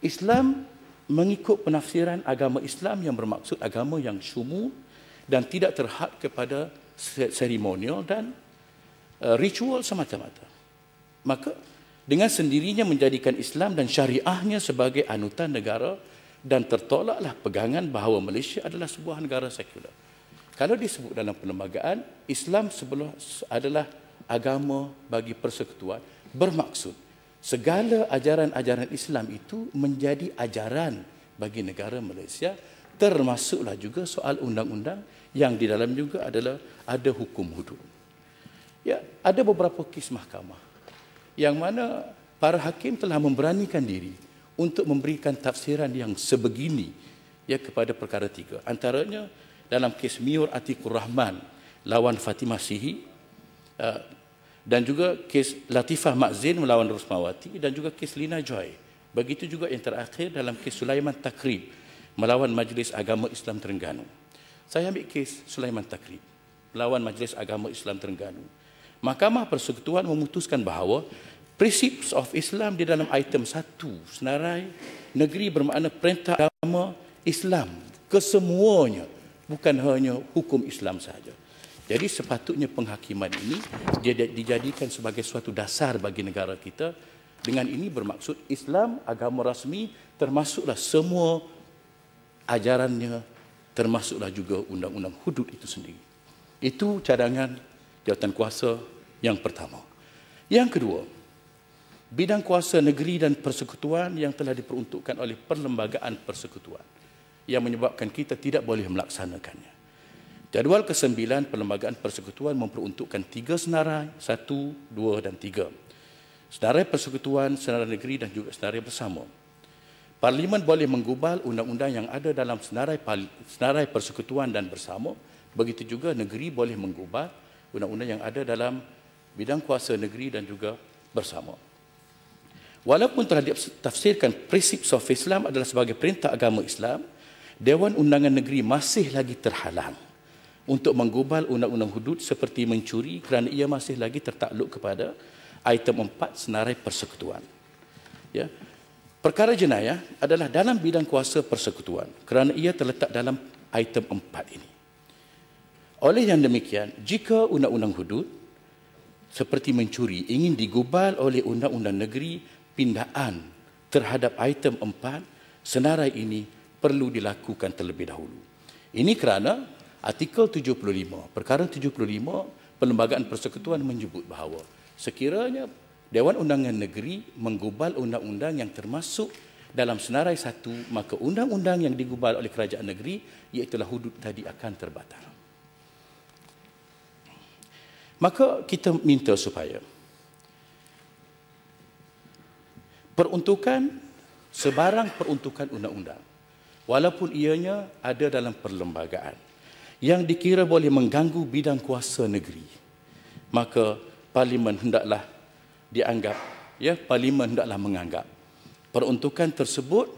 S14: Islam mengikut penafsiran agama Islam yang bermaksud agama yang syumu dan tidak terhad kepada seremonial dan uh, ritual semata-mata. Maka dengan sendirinya menjadikan Islam dan syariahnya sebagai anutan negara dan tertolaklah pegangan bahawa Malaysia adalah sebuah negara sekular. Kalau disebut dalam perlembagaan, Islam sebelum adalah agama bagi persekutuan bermaksud segala ajaran-ajaran Islam itu menjadi ajaran bagi negara Malaysia termasuklah juga soal undang-undang yang di dalam juga adalah ada hukum hudud. Ya, ada beberapa kes mahkamah yang mana para hakim telah memberanikan diri untuk memberikan tafsiran yang sebegini ya kepada perkara tiga. Antaranya dalam kes Miur Atikur Rahman lawan Fatimah Sihi uh, dan juga kes Latifah Makzin melawan Rusmawati dan juga kes Lina Joy. Begitu juga yang terakhir dalam kes Sulaiman Takrib melawan Majlis Agama Islam Terengganu. Saya ambil kes Sulaiman Takrib melawan Majlis Agama Islam Terengganu. Mahkamah Persekutuan memutuskan bahawa Principles of Islam di dalam item satu senarai negeri bermakna perintah agama Islam kesemuanya bukan hanya hukum Islam saja. Jadi sepatutnya penghakiman ini dia dijadikan sebagai suatu dasar bagi negara kita. Dengan ini bermaksud Islam agama rasmi termasuklah semua ajarannya termasuklah juga undang-undang hudud itu sendiri. Itu cadangan jawatan kuasa yang pertama. Yang kedua, bidang kuasa negeri dan persekutuan yang telah diperuntukkan oleh perlembagaan persekutuan yang menyebabkan kita tidak boleh melaksanakannya. Jadual ke-9 perlembagaan persekutuan memperuntukkan tiga senarai, satu, dua dan tiga. Senarai persekutuan, senarai negeri dan juga senarai bersama. Parlimen boleh menggubal undang-undang yang ada dalam senarai, senarai persekutuan dan bersama. Begitu juga negeri boleh menggubal undang-undang yang ada dalam bidang kuasa negeri dan juga bersama. Walaupun telah ditafsirkan prinsip of Islam adalah sebagai perintah agama Islam, Dewan Undangan Negeri masih lagi terhalang untuk menggubal undang-undang hudud seperti mencuri kerana ia masih lagi tertakluk kepada item 4 senarai persekutuan. Ya. Perkara jenayah adalah dalam bidang kuasa persekutuan kerana ia terletak dalam item 4 ini. Oleh yang demikian, jika undang-undang hudud seperti mencuri ingin digubal oleh undang-undang negeri pindaan terhadap item 4, senarai ini perlu dilakukan terlebih dahulu. Ini kerana artikel 75, perkara 75 Perlembagaan Persekutuan menyebut bahawa sekiranya Dewan Undangan Negeri menggubal undang-undang yang termasuk dalam senarai satu, maka undang-undang yang digubal oleh kerajaan negeri, iaitulah hudud tadi akan terbatal. Maka kita minta supaya peruntukan sebarang peruntukan undang-undang walaupun ianya ada dalam perlembagaan yang dikira boleh mengganggu bidang kuasa negeri maka parlimen hendaklah dianggap ya parlimen hendaklah menganggap peruntukan tersebut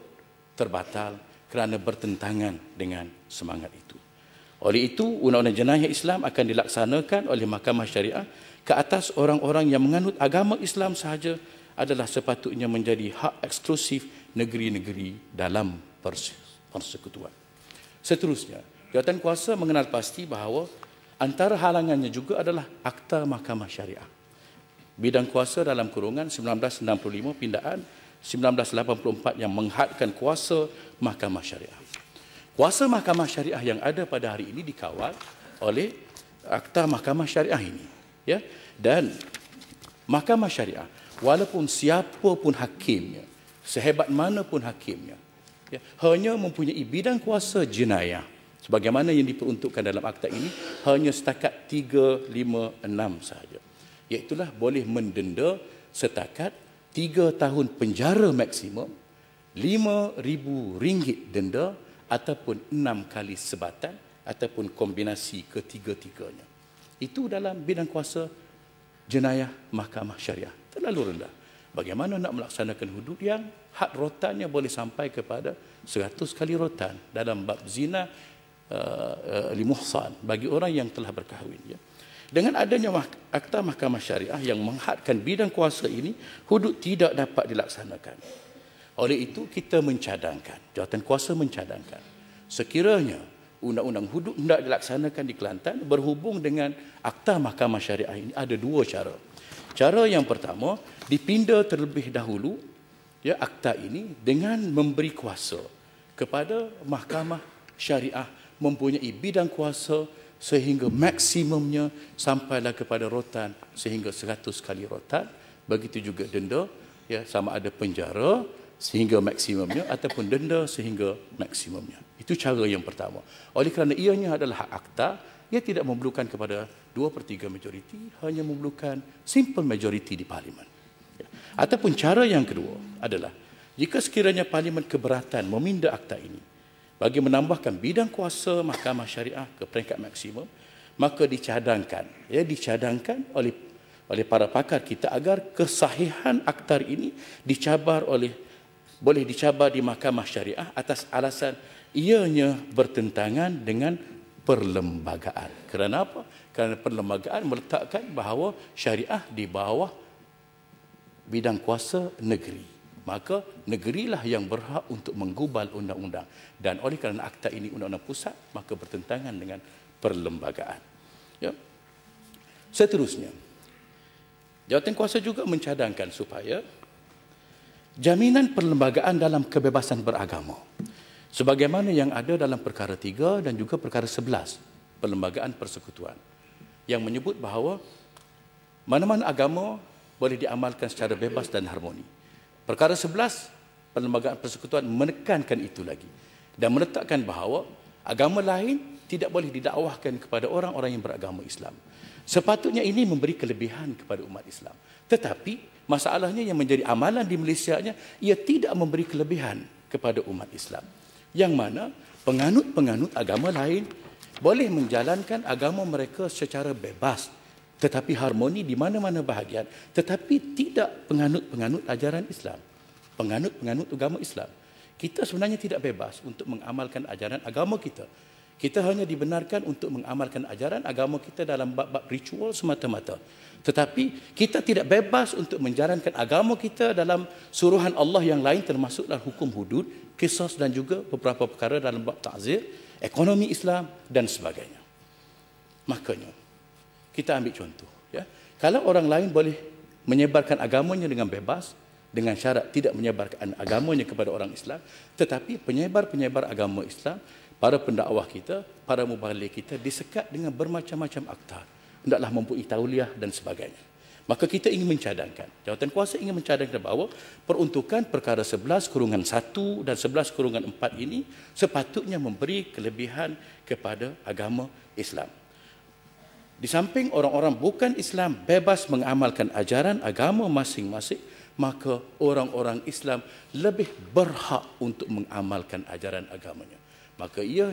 S14: terbatal kerana bertentangan dengan semangat itu oleh itu, undang-undang jenayah Islam akan dilaksanakan oleh Mahkamah Syariah ke atas orang-orang yang menganut agama Islam sahaja adalah sepatutnya menjadi hak eksklusif negeri-negeri dalam persekutuan. Seterusnya, jawatan kuasa mengenal pasti bahawa antara halangannya juga adalah Akta Mahkamah Syariah. Bidang kuasa dalam kurungan 1965 pindaan 1984 yang menghadkan kuasa Mahkamah Syariah. Kuasa mahkamah syariah yang ada pada hari ini dikawal oleh akta mahkamah syariah ini. Ya? Dan mahkamah syariah, walaupun siapa pun hakimnya, sehebat mana pun hakimnya, ya, hanya mempunyai bidang kuasa jenayah, sebagaimana yang diperuntukkan dalam akta ini, hanya setakat 3, 5, 6 sahaja. Iaitulah boleh mendenda setakat 3 tahun penjara maksimum, RM5,000 denda ataupun enam kali sebatan ataupun kombinasi ketiga-tiganya. Itu dalam bidang kuasa jenayah mahkamah syariah. Terlalu rendah. Bagaimana nak melaksanakan hudud yang had rotannya boleh sampai kepada 100 kali rotan dalam bab zina uh, uh, limuhsan bagi orang yang telah berkahwin. Ya. Dengan adanya akta mahkamah syariah yang menghadkan bidang kuasa ini, hudud tidak dapat dilaksanakan. Oleh itu kita mencadangkan, jawatan kuasa mencadangkan. Sekiranya undang-undang hudud tidak dilaksanakan di Kelantan berhubung dengan akta mahkamah syariah ini ada dua cara. Cara yang pertama, dipinda terlebih dahulu ya akta ini dengan memberi kuasa kepada mahkamah syariah mempunyai bidang kuasa sehingga maksimumnya sampailah kepada rotan sehingga 100 kali rotan begitu juga denda ya sama ada penjara sehingga maksimumnya ataupun denda sehingga maksimumnya. Itu cara yang pertama. Oleh kerana ianya adalah hak akta, ia tidak memerlukan kepada dua per 3 majoriti, hanya memerlukan simple majoriti di parlimen. Ya. Ataupun cara yang kedua adalah jika sekiranya parlimen keberatan meminda akta ini bagi menambahkan bidang kuasa mahkamah syariah ke peringkat maksimum, maka dicadangkan, ya dicadangkan oleh oleh para pakar kita agar kesahihan akta ini dicabar oleh boleh dicabar di mahkamah syariah atas alasan ianya bertentangan dengan perlembagaan. Kerana apa? Kerana perlembagaan meletakkan bahawa syariah di bawah bidang kuasa negeri. Maka negerilah yang berhak untuk menggubal undang-undang. Dan oleh kerana akta ini undang-undang pusat, maka bertentangan dengan perlembagaan. Ya. Seterusnya, jawatan kuasa juga mencadangkan supaya jaminan perlembagaan dalam kebebasan beragama. Sebagaimana yang ada dalam perkara 3 dan juga perkara 11 perlembagaan persekutuan yang menyebut bahawa mana-mana agama boleh diamalkan secara bebas dan harmoni. Perkara 11 perlembagaan persekutuan menekankan itu lagi dan menetapkan bahawa agama lain tidak boleh didakwahkan kepada orang-orang yang beragama Islam. Sepatutnya ini memberi kelebihan kepada umat Islam. Tetapi Masalahnya yang menjadi amalan di Malaysia nya ia tidak memberi kelebihan kepada umat Islam. Yang mana penganut-penganut agama lain boleh menjalankan agama mereka secara bebas tetapi harmoni di mana-mana bahagian tetapi tidak penganut-penganut ajaran Islam. Penganut-penganut agama Islam. Kita sebenarnya tidak bebas untuk mengamalkan ajaran agama kita. Kita hanya dibenarkan untuk mengamalkan ajaran agama kita dalam bab-bab ritual semata-mata. Tetapi kita tidak bebas untuk menjalankan agama kita dalam suruhan Allah yang lain termasuklah hukum hudud, kisah dan juga beberapa perkara dalam bab ta'zir, ekonomi Islam dan sebagainya. Makanya kita ambil contoh ya. Kalau orang lain boleh menyebarkan agamanya dengan bebas dengan syarat tidak menyebarkan agamanya kepada orang Islam, tetapi penyebar-penyebar agama Islam para pendakwah kita, para mubalik kita disekat dengan bermacam-macam akta. Hendaklah mempunyai tauliah dan sebagainya. Maka kita ingin mencadangkan, jawatan kuasa ingin mencadangkan bahawa peruntukan perkara 11 kurungan 1 dan 11 kurungan 4 ini sepatutnya memberi kelebihan kepada agama Islam. Di samping orang-orang bukan Islam bebas mengamalkan ajaran agama masing-masing, maka orang-orang Islam lebih berhak untuk mengamalkan ajaran agamanya maka ia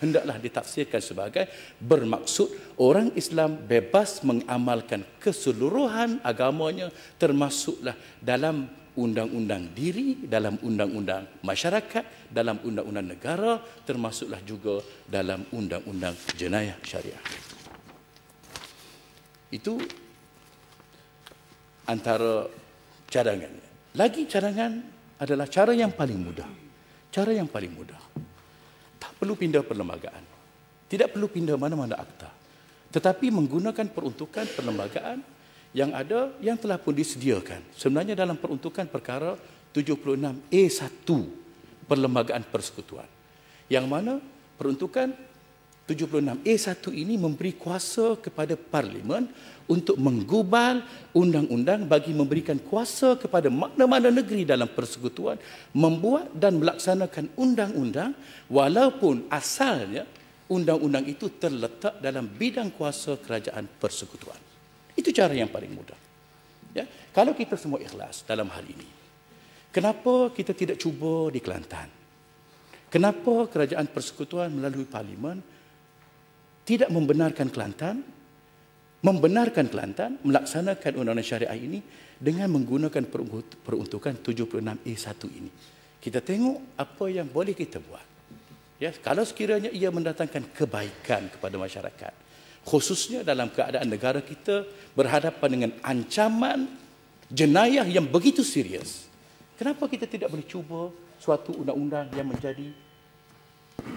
S14: hendaklah ditafsirkan sebagai bermaksud orang Islam bebas mengamalkan keseluruhan agamanya termasuklah dalam undang-undang diri, dalam undang-undang masyarakat, dalam undang-undang negara, termasuklah juga dalam undang-undang jenayah syariah. Itu antara cadangannya. Lagi cadangan adalah cara yang paling mudah. Cara yang paling mudah perlu pindah perlembagaan. Tidak perlu pindah mana-mana akta. Tetapi menggunakan peruntukan perlembagaan yang ada yang telah pun disediakan. Sebenarnya dalam peruntukan perkara 76A1 perlembagaan persekutuan. Yang mana peruntukan 76A1 ini memberi kuasa kepada parlimen untuk menggubal undang-undang bagi memberikan kuasa kepada mana-mana negeri dalam persekutuan membuat dan melaksanakan undang-undang walaupun asalnya undang-undang itu terletak dalam bidang kuasa kerajaan persekutuan. Itu cara yang paling mudah. Ya, kalau kita semua ikhlas dalam hal ini, kenapa kita tidak cuba di Kelantan? Kenapa kerajaan persekutuan melalui parlimen tidak membenarkan Kelantan membenarkan Kelantan melaksanakan undang-undang syariah ini dengan menggunakan peruntukan 76A1 ini. Kita tengok apa yang boleh kita buat. Ya, kalau sekiranya ia mendatangkan kebaikan kepada masyarakat, khususnya dalam keadaan negara kita berhadapan dengan ancaman jenayah yang begitu serius. Kenapa kita tidak boleh cuba suatu undang-undang yang menjadi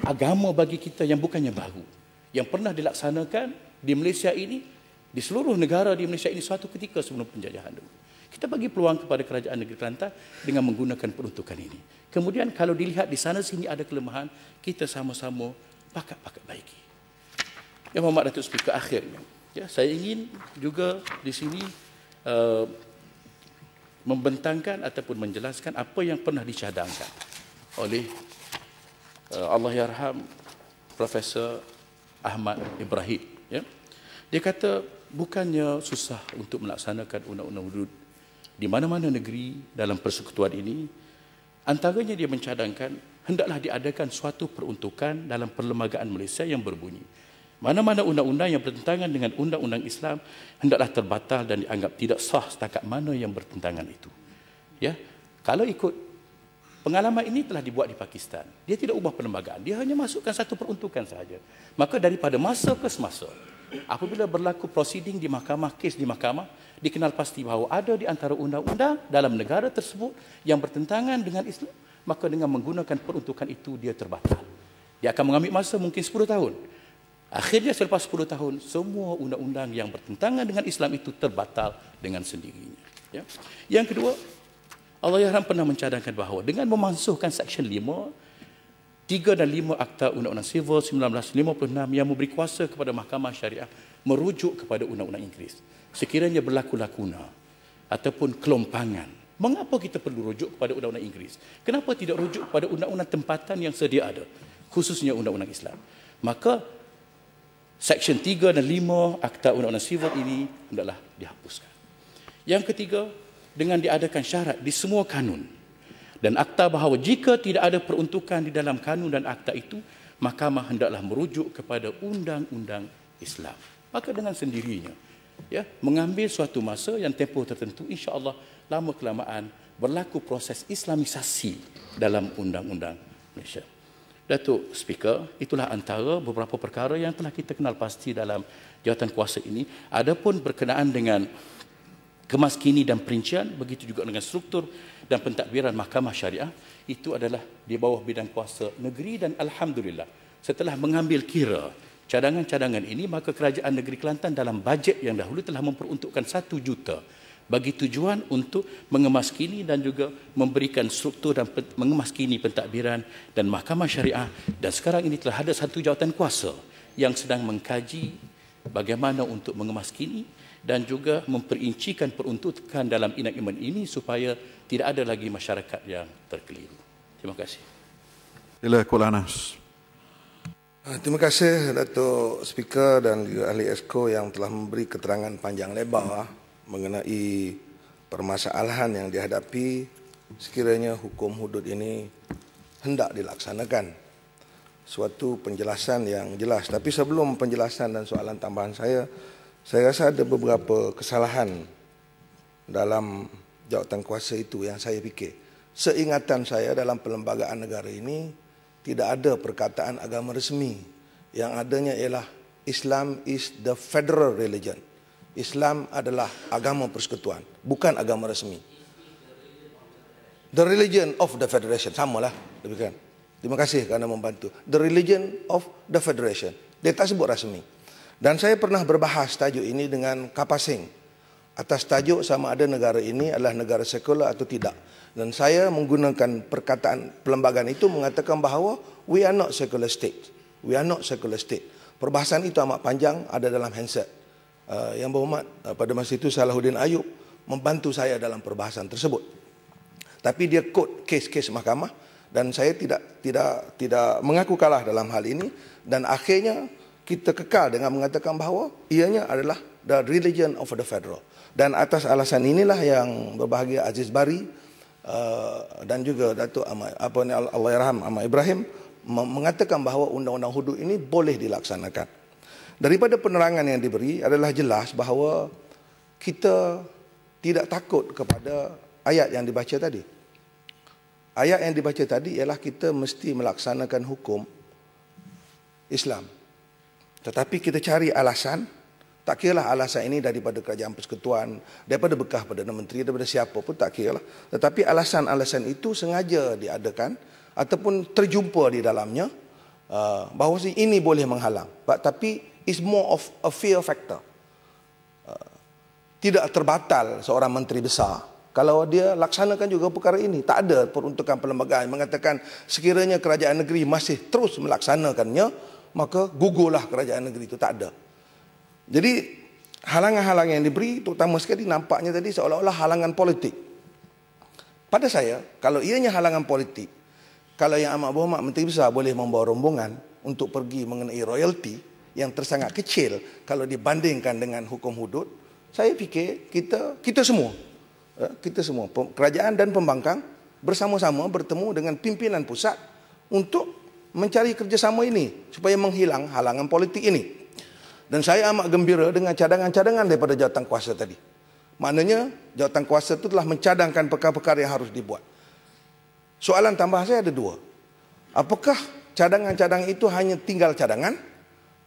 S14: agama bagi kita yang bukannya baru, yang pernah dilaksanakan di Malaysia ini di seluruh negara di Malaysia ini suatu ketika sebelum penjajahan dulu. Kita bagi peluang kepada kerajaan negeri Kelantan dengan menggunakan peruntukan ini. Kemudian kalau dilihat di sana sini ada kelemahan, kita sama-sama pakat-pakat baiki. Yang Muhammad Datuk Speaker akhirnya, ya, saya ingin juga di sini uh, membentangkan ataupun menjelaskan apa yang pernah dicadangkan oleh uh, Allah Yarham Profesor Ahmad Ibrahim. Ya. Dia kata bukannya susah untuk melaksanakan undang-undang hudud di mana-mana negeri dalam persekutuan ini antaranya dia mencadangkan hendaklah diadakan suatu peruntukan dalam perlembagaan Malaysia yang berbunyi mana-mana undang-undang yang bertentangan dengan undang-undang Islam hendaklah terbatal dan dianggap tidak sah setakat mana yang bertentangan itu ya kalau ikut pengalaman ini telah dibuat di Pakistan dia tidak ubah perlembagaan dia hanya masukkan satu peruntukan sahaja maka daripada masa ke semasa apabila berlaku proceeding di mahkamah, kes di mahkamah, dikenal pasti bahawa ada di antara undang-undang dalam negara tersebut yang bertentangan dengan Islam, maka dengan menggunakan peruntukan itu dia terbatal. Dia akan mengambil masa mungkin 10 tahun. Akhirnya selepas 10 tahun, semua undang-undang yang bertentangan dengan Islam itu terbatal dengan sendirinya. Ya. Yang kedua, Allah Yahram pernah mencadangkan bahawa dengan memansuhkan Seksyen 5 3 dan 5 Akta Undang-Undang Sivil 1956 yang memberi kuasa kepada Mahkamah Syariah merujuk kepada Undang-Undang Inggeris. Sekiranya berlaku lakuna ataupun kelompangan, mengapa kita perlu rujuk kepada Undang-Undang Inggeris? Kenapa tidak rujuk kepada Undang-Undang Tempatan yang sedia ada, khususnya Undang-Undang Islam? Maka Seksyen 3 dan 5 Akta Undang-Undang Sivil ini hendaklah dihapuskan. Yang ketiga, dengan diadakan syarat di semua kanun. Dan akta bahawa jika tidak ada peruntukan di dalam kanun dan akta itu mahkamah hendaklah merujuk kepada undang-undang Islam. Maka dengan sendirinya ya mengambil suatu masa yang tempoh tertentu insya-Allah lama kelamaan berlaku proses islamisasi dalam undang-undang Malaysia. Datuk Speaker, itulah antara beberapa perkara yang telah kita kenal pasti dalam jawatan kuasa ini. Adapun berkenaan dengan kemaskini dan perincian, begitu juga dengan struktur dan pentadbiran mahkamah syariah, itu adalah di bawah bidang kuasa negeri dan Alhamdulillah. Setelah mengambil kira cadangan-cadangan ini, maka kerajaan negeri Kelantan dalam bajet yang dahulu telah memperuntukkan satu juta bagi tujuan untuk mengemaskini dan juga memberikan struktur dan mengemaskini pentadbiran dan mahkamah syariah dan sekarang ini telah ada satu jawatan kuasa yang sedang mengkaji bagaimana untuk mengemaskini dan juga memperincikan peruntukan dalam inak-iman ini supaya tidak ada lagi masyarakat yang terkeliru. Terima kasih.
S1: Sila Kulanas.
S13: Ah, terima kasih Datuk Speaker dan juga ahli ESCO yang telah memberi keterangan panjang lebar mengenai permasalahan yang dihadapi sekiranya hukum hudud ini hendak dilaksanakan. Suatu penjelasan yang jelas. Tapi sebelum penjelasan dan soalan tambahan saya, saya rasa ada beberapa kesalahan dalam jawatan kuasa itu yang saya fikir. Seingatan saya dalam perlembagaan negara ini tidak ada perkataan agama resmi. Yang adanya ialah Islam is the federal religion. Islam adalah agama persekutuan, bukan agama resmi. The religion of the federation, samalah demikian. Terima kasih kerana membantu. The religion of the federation. Dia tak sebut rasmi. Dan saya pernah berbahas tajuk ini dengan Kapasing. Atas tajuk sama ada negara ini adalah negara sekular atau tidak. Dan saya menggunakan perkataan perlembagaan itu mengatakan bahawa we are not secular state. We are not secular state. Perbahasan itu amat panjang, ada dalam handset. Uh, yang berhormat uh, pada masa itu Salahuddin Ayub membantu saya dalam perbahasan tersebut. Tapi dia quote kes-kes mahkamah dan saya tidak tidak tidak mengaku kalah dalam hal ini dan akhirnya kita kekal dengan mengatakan bahawa ianya adalah the religion of the federal. Dan atas alasan inilah yang berbahagia Aziz Bari uh, dan juga Datuk Ahmad apa ni Allahyarham Ahmad Ibrahim mengatakan bahawa undang-undang hudud ini boleh dilaksanakan. Daripada penerangan yang diberi adalah jelas bahawa kita tidak takut kepada ayat yang dibaca tadi. Ayat yang dibaca tadi ialah kita mesti melaksanakan hukum Islam. Tetapi kita cari alasan, tak kira lah alasan ini daripada kerajaan persekutuan, daripada bekah Perdana Menteri, daripada siapa pun tak kira lah. Tetapi alasan-alasan itu sengaja diadakan ataupun terjumpa di dalamnya uh, bahawa ini boleh menghalang. Tapi is more of a fear factor. Uh, tidak terbatal seorang menteri besar kalau dia laksanakan juga perkara ini. Tak ada peruntukan perlembagaan mengatakan sekiranya kerajaan negeri masih terus melaksanakannya, maka gugurlah kerajaan negeri itu. Tak ada. Jadi halangan-halangan yang diberi terutama sekali nampaknya tadi seolah-olah halangan politik. Pada saya, kalau ianya halangan politik, kalau yang amat berhormat menteri besar boleh membawa rombongan untuk pergi mengenai royalty, yang tersangat kecil kalau dibandingkan dengan hukum hudud, saya fikir kita kita semua, eh, kita semua, kerajaan dan pembangkang bersama-sama bertemu dengan pimpinan pusat untuk mencari kerjasama ini supaya menghilang halangan politik ini. Dan saya amat gembira dengan cadangan-cadangan daripada jawatan kuasa tadi. Maknanya jawatan kuasa itu telah mencadangkan perkara-perkara yang harus dibuat. Soalan tambah saya ada dua. Apakah cadangan-cadangan itu hanya tinggal cadangan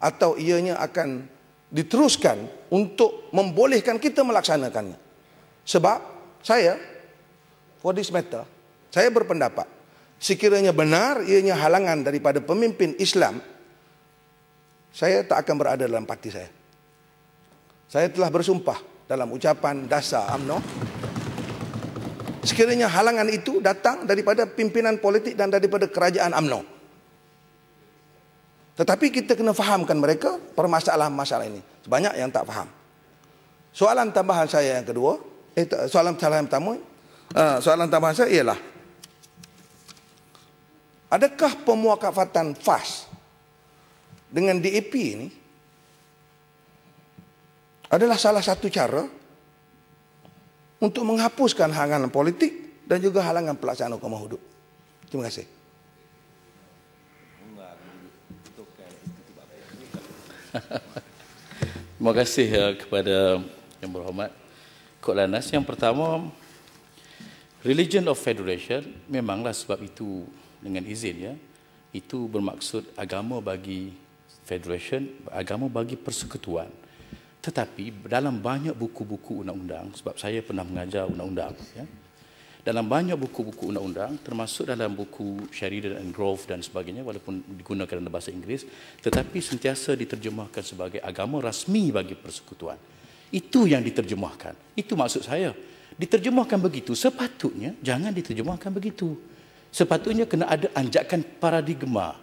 S13: atau ianya akan diteruskan untuk membolehkan kita melaksanakannya. Sebab saya, for this matter, saya berpendapat, sekiranya benar ianya halangan daripada pemimpin Islam, saya tak akan berada dalam parti saya. Saya telah bersumpah dalam ucapan dasar UMNO, sekiranya halangan itu datang daripada pimpinan politik dan daripada kerajaan UMNO. Tetapi kita kena fahamkan mereka permasalahan-masalah ini. Banyak yang tak faham. Soalan tambahan saya yang kedua, eh, soalan tambahan pertama, uh, soalan tambahan saya ialah, adakah pemuakafatan FAS dengan DAP ini adalah salah satu cara untuk menghapuskan halangan politik dan juga halangan pelaksanaan hukum hudud. Terima kasih.
S14: Terima kasih uh, kepada yang berhormat Kok Lanas. Yang pertama, Religion of Federation memanglah sebab itu dengan izin ya. itu bermaksud agama bagi federation, agama bagi persekutuan. Tetapi dalam banyak buku-buku undang-undang, sebab saya pernah mengajar undang-undang, ya, dalam banyak buku-buku undang-undang, termasuk dalam buku Sheridan and Grove dan sebagainya, walaupun digunakan dalam bahasa Inggeris, tetapi sentiasa diterjemahkan sebagai agama rasmi bagi persekutuan. Itu yang diterjemahkan. Itu maksud saya. Diterjemahkan begitu, sepatutnya jangan diterjemahkan begitu. Sepatutnya kena ada anjakan paradigma.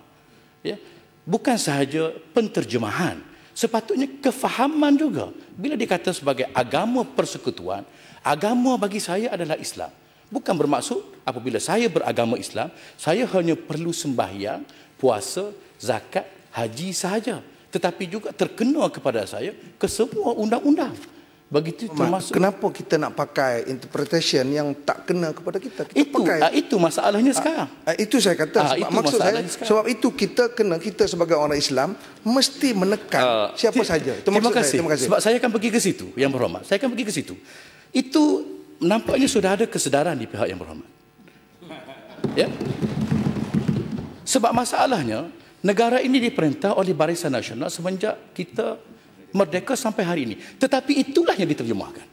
S14: Ya? Bukan sahaja penterjemahan. Sepatutnya kefahaman juga. Bila dikata sebagai agama persekutuan, agama bagi saya adalah Islam. Bukan bermaksud apabila saya beragama Islam, saya hanya perlu sembahyang, puasa, zakat, haji sahaja. Tetapi juga terkena kepada saya ke semua undang-undang. Begitu termasuk
S13: Kenapa kita nak pakai interpretation yang tak kena kepada kita? Kita
S14: itu,
S13: pakai.
S14: ah, itu masalahnya sekarang.
S13: Ah, itu saya kata
S14: Ah,
S13: sebab
S14: itu
S13: maksud saya
S14: sekarang.
S13: sebab itu kita kena kita sebagai orang Islam mesti menekan
S14: Ah,
S13: siapa
S14: ti-
S13: saja. Itu
S14: Terima kasih.
S13: saya. Terima kasih.
S14: Sebab saya akan pergi ke situ, yang berhormat. Saya akan pergi ke situ. Itu nampaknya sudah ada kesedaran di pihak yang berhormat. Ya. Sebab masalahnya negara ini diperintah oleh Barisan Nasional semenjak kita merdeka sampai hari ini. Tetapi itulah yang diterjemahkan.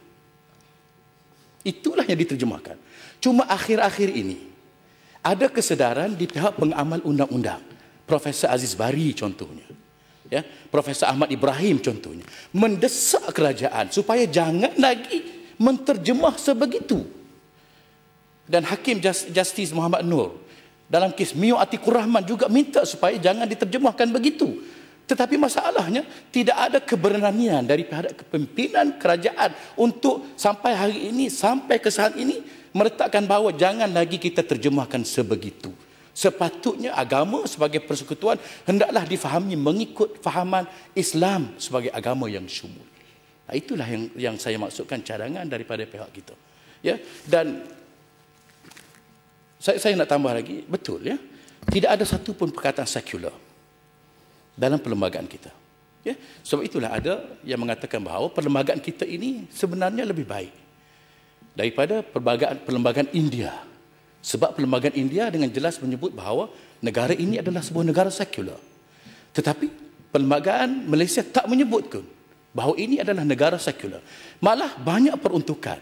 S14: Itulah yang diterjemahkan. Cuma akhir-akhir ini ada kesedaran di pihak pengamal undang-undang. Profesor Aziz Bari contohnya. Ya, Profesor Ahmad Ibrahim contohnya mendesak kerajaan supaya jangan lagi menterjemah sebegitu. Dan Hakim Justice Muhammad Nur dalam kes Mio Atikur Rahman juga minta supaya jangan diterjemahkan begitu. Tetapi masalahnya tidak ada keberanian dari pihak kepimpinan kerajaan untuk sampai hari ini, sampai ke saat ini meletakkan bahawa jangan lagi kita terjemahkan sebegitu. Sepatutnya agama sebagai persekutuan hendaklah difahami mengikut fahaman Islam sebagai agama yang syumul. Nah, itulah yang yang saya maksudkan cadangan daripada pihak kita. Ya, dan saya, saya nak tambah lagi, betul ya. Tidak ada satu pun perkataan sekular dalam perlembagaan kita. Ya, sebab itulah ada yang mengatakan bahawa perlembagaan kita ini sebenarnya lebih baik daripada perlembagaan perlembagaan India. Sebab perlembagaan India dengan jelas menyebut bahawa negara ini adalah sebuah negara sekular. Tetapi perlembagaan Malaysia tak menyebutkan bahawa ini adalah negara sekular. Malah banyak peruntukan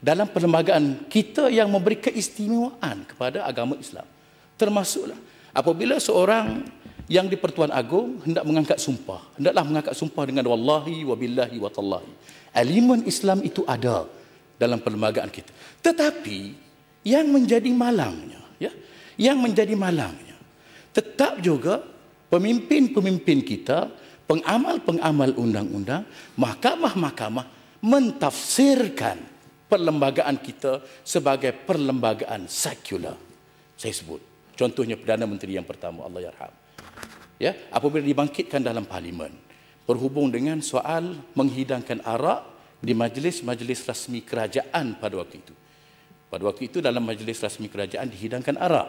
S14: dalam perlembagaan kita yang memberi keistimewaan kepada agama Islam. Termasuklah apabila seorang yang di Pertuan Agong hendak mengangkat sumpah, hendaklah mengangkat sumpah dengan wallahi wa billahi wa tallahi. Elemen Islam itu ada dalam perlembagaan kita. Tetapi yang menjadi malangnya, ya, yang menjadi malangnya, tetap juga pemimpin-pemimpin kita, pengamal-pengamal undang-undang, mahkamah-mahkamah mentafsirkan perlembagaan kita sebagai perlembagaan sekular. Saya sebut. Contohnya Perdana Menteri yang pertama, Allah yarham. Ya, apabila dibangkitkan dalam parlimen berhubung dengan soal menghidangkan arak di majlis-majlis rasmi kerajaan pada waktu itu. Pada waktu itu dalam majlis rasmi kerajaan dihidangkan arak.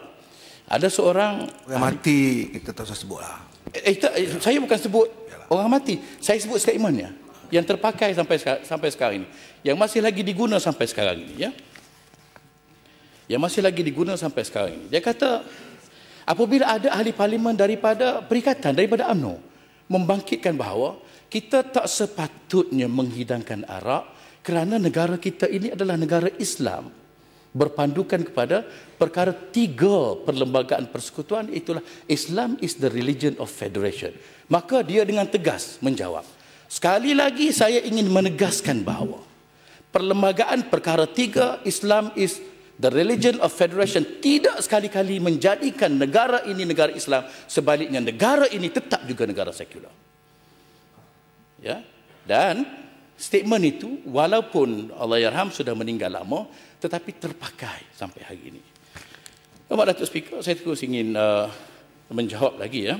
S14: Ada seorang
S13: Orang mati kita tak usah sebut lah.
S14: Eh, tak, eh, saya bukan sebut orang mati. Saya sebut statementnya yang terpakai sampai sampai sekarang ini. Yang masih lagi diguna sampai sekarang ini, ya. Yang masih lagi diguna sampai sekarang ini. Dia kata apabila ada ahli parlimen daripada perikatan daripada UMNO membangkitkan bahawa kita tak sepatutnya menghidangkan arak kerana negara kita ini adalah negara Islam berpandukan kepada perkara tiga perlembagaan persekutuan itulah Islam is the religion of federation. Maka dia dengan tegas menjawab. Sekali lagi saya ingin menegaskan bahawa perlembagaan perkara tiga Islam is the religion of federation tidak sekali-kali menjadikan negara ini negara Islam sebaliknya negara ini tetap juga negara sekular. Ya. Dan statement itu walaupun Allah yarham sudah meninggal lama tetapi terpakai sampai hari ini. Bapak Datuk Speaker, saya terus ingin uh, menjawab lagi ya.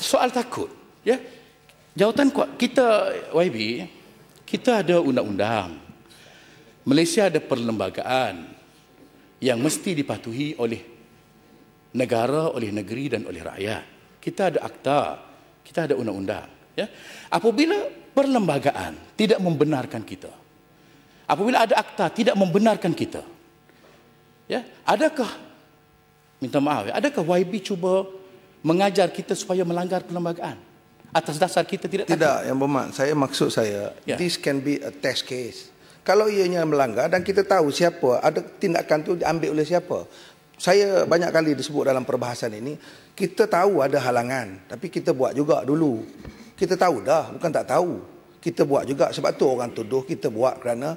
S14: Soal takut, ya. Jawatan kuat kita YB, kita ada undang-undang. Malaysia ada perlembagaan yang mesti dipatuhi oleh negara, oleh negeri dan oleh rakyat. Kita ada akta, kita ada undang-undang, ya. Apabila perlembagaan tidak membenarkan kita, apabila ada akta tidak membenarkan kita, ya, adakah minta maaf. Adakah YB cuba mengajar kita supaya melanggar perlembagaan atas dasar kita tidak
S13: Tidak, Yang Berhormat. Saya maksud saya,
S14: Ya.
S13: this can be a test case. Kalau ianya melanggar dan kita tahu siapa, ada tindakan tu diambil oleh siapa. Saya banyak kali disebut dalam perbahasan ini, kita tahu ada halangan, tapi kita buat juga dulu. Kita tahu dah, bukan tak tahu. Kita buat juga sebab tu orang tuduh kita buat kerana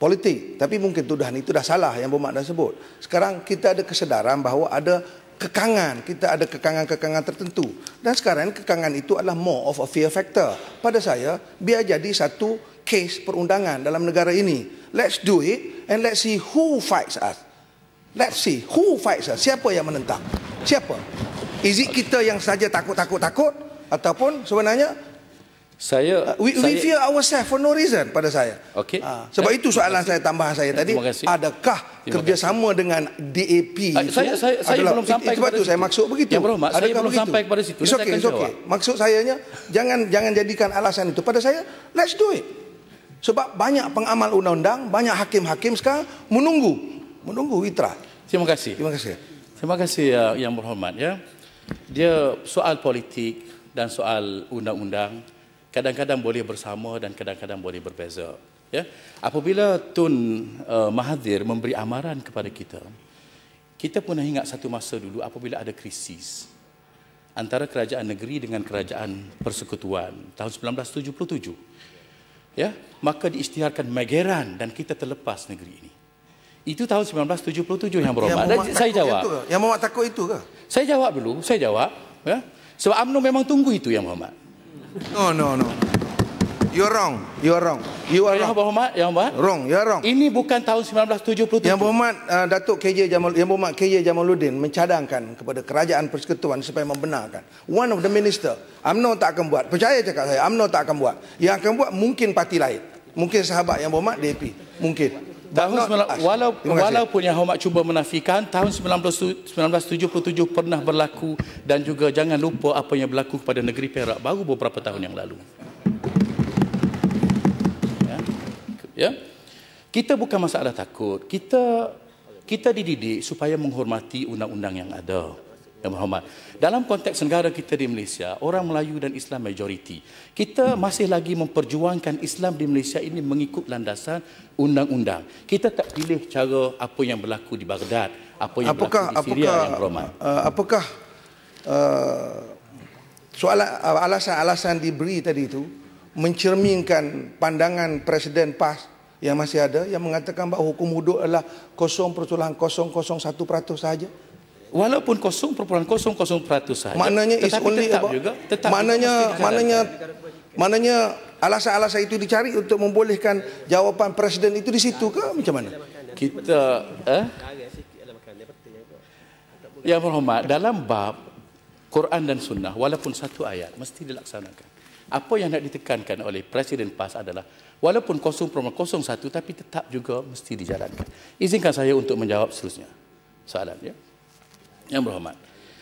S13: politik. Tapi mungkin tuduhan itu dah salah yang bermakna sebut. Sekarang kita ada kesedaran bahawa ada kekangan, kita ada kekangan-kekangan tertentu. Dan sekarang kekangan itu adalah more of a fear factor. Pada saya, biar jadi satu case perundangan dalam negara ini. Let's do it and let's see who fights us. Let's see who fights us. Siapa yang menentang? Siapa? Is it kita yang saja takut-takut-takut ataupun sebenarnya
S14: Saya
S13: we, we
S14: saya,
S13: fear ourselves for no reason pada saya.
S14: Okey.
S13: Ah, sebab itu soalan saya tambahan saya tadi,
S14: Terima kasih.
S13: adakah
S14: Terima
S13: kerjasama dengan DAP
S14: Ah,
S13: itu
S14: saya- saya- saya
S13: adalah-
S14: belum sampai
S13: sebab itu saya maksud begitu.
S14: Yang berhormat, saya
S13: Adakah
S14: belum
S13: begitu?
S14: sampai kepada situ.
S13: It's
S14: Saya
S13: okay,
S14: akan
S13: it's okay. Maksud sayanya jangan jangan jadikan alasan itu pada saya. Let's do it. Sebab banyak pengamal undang-undang, banyak hakim-hakim sekarang menunggu, menunggu witra.
S14: Terima kasih.
S13: Terima kasih.
S14: Terima kasih uh, yang berhormat ya. Dia soal politik dan soal undang-undang kadang-kadang boleh bersama dan kadang-kadang boleh berbeza. Ya. Apabila Tun uh, Mahathir memberi amaran kepada kita, kita pernah ingat satu masa dulu apabila ada krisis antara kerajaan negeri dengan kerajaan persekutuan tahun 1977. Ya, maka diisytiharkan Mageran dan kita terlepas negeri ini. Itu tahun 1977 yang berhormat. Dan
S13: Muhammad
S14: saya jawab.
S13: Itu ke? Yang Muhammad takut itu ke?
S14: Saya jawab dulu, saya jawab. Ya. Sebab UMNO memang tunggu itu yang berhormat.
S13: No, no, no. You're wrong. You're wrong. You are
S14: Yang
S13: wrong.
S14: berhormat, yang berhormat.
S13: Wrong, you're wrong.
S14: Ini bukan tahun 1977.
S13: Yang berhormat uh, Datuk KJ Jamal Yang berhormat KJ Jamaluddin mencadangkan kepada kerajaan persekutuan supaya membenarkan. One of the minister, UMNO tak akan buat. Percaya cakap saya, UMNO tak akan buat. Yang akan buat mungkin parti lain. Mungkin sahabat yang berhormat DAP. Mungkin.
S14: Tahun walau, walaupun yang hormat cuba menafikan tahun 19, 1977 pernah berlaku dan juga jangan lupa apa yang berlaku kepada negeri Perak baru beberapa tahun yang lalu. Ya. Ya. Kita bukan masalah takut. Kita kita dididik supaya menghormati undang-undang yang ada. Yang berhormat. Dalam konteks negara kita di Malaysia, orang Melayu dan Islam majoriti. Kita masih lagi memperjuangkan Islam di Malaysia ini mengikut landasan undang-undang. Kita tak pilih cara apa yang berlaku di Baghdad, apa yang
S13: apakah
S14: berlaku di Syria
S13: apakah
S14: yang berhormat.
S13: uh, apakah uh, soalan uh, alasan-alasan diberi tadi itu mencerminkan pandangan Presiden PAS yang masih ada yang mengatakan bahawa hukum hudud adalah 0.001% sahaja.
S14: Walaupun 0.00% sahaja.
S13: Maknanya is only
S14: tetap
S13: about,
S14: juga tetap
S13: maknanya maknanya maknanya alasan-alasan itu dicari untuk membolehkan jawapan presiden itu di situ ke macam mana?
S14: kita eh yang berhormat dalam bab Quran dan Sunnah walaupun satu ayat mesti dilaksanakan. Apa yang nak ditekankan oleh Presiden PAS adalah walaupun 0.01 tapi tetap juga mesti dijalankan. Izinkan saya untuk menjawab seterusnya soalan ya. Yang berhormat.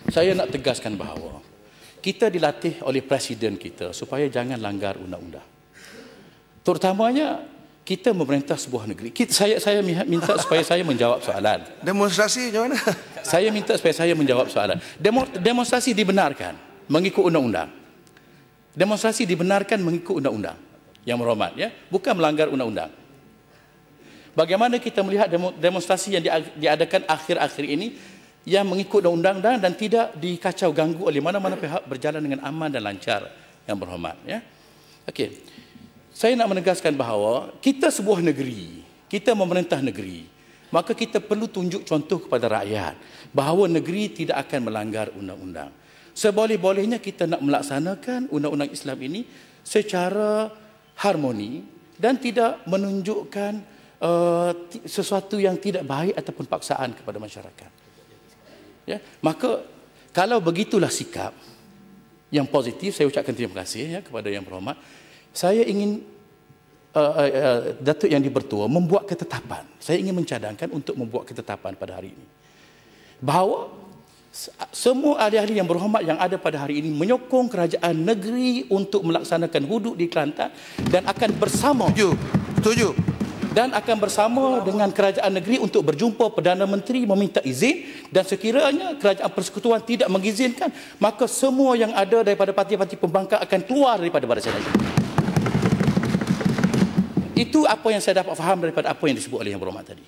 S14: Saya nak tegaskan bahawa kita dilatih oleh presiden kita supaya jangan langgar undang-undang. Terutamanya kita memerintah sebuah negeri. Kita, saya saya minta supaya saya menjawab soalan.
S13: Demonstrasi macam mana?
S14: Saya minta supaya saya menjawab soalan. Demo, demonstrasi dibenarkan mengikut undang-undang. Demonstrasi dibenarkan mengikut undang-undang. Yang berhormat ya, bukan melanggar undang-undang. Bagaimana kita melihat demo, demonstrasi yang dia- diadakan akhir-akhir ini yang mengikut undang-undang dan tidak dikacau ganggu oleh mana-mana pihak berjalan dengan aman dan lancar yang berhormat ya. Okey. Saya nak menegaskan bahawa kita sebuah negeri, kita memerintah negeri, maka kita perlu tunjuk contoh kepada rakyat bahawa negeri tidak akan melanggar undang-undang. Seboleh-bolehnya kita nak melaksanakan undang-undang Islam ini secara harmoni dan tidak menunjukkan uh, sesuatu yang tidak baik ataupun paksaan kepada masyarakat. Ya, maka kalau begitulah sikap yang positif, saya ucapkan terima kasih ya kepada yang berhormat. Saya ingin uh, uh, uh, Datuk Yang Dibertua membuat ketetapan. Saya ingin mencadangkan untuk membuat ketetapan pada hari ini. Bahawa semua ahli-ahli yang berhormat yang ada pada hari ini menyokong kerajaan negeri untuk melaksanakan hudud di Kelantan dan akan bersama
S13: Setuju. Setuju.
S14: dan akan bersama dengan kerajaan negeri untuk berjumpa Perdana Menteri meminta izin dan sekiranya kerajaan persekutuan tidak mengizinkan maka semua yang ada daripada parti-parti pembangkang akan keluar daripada Barisan Nasional. Itu apa yang saya dapat faham daripada apa yang disebut oleh Yang Berhormat tadi.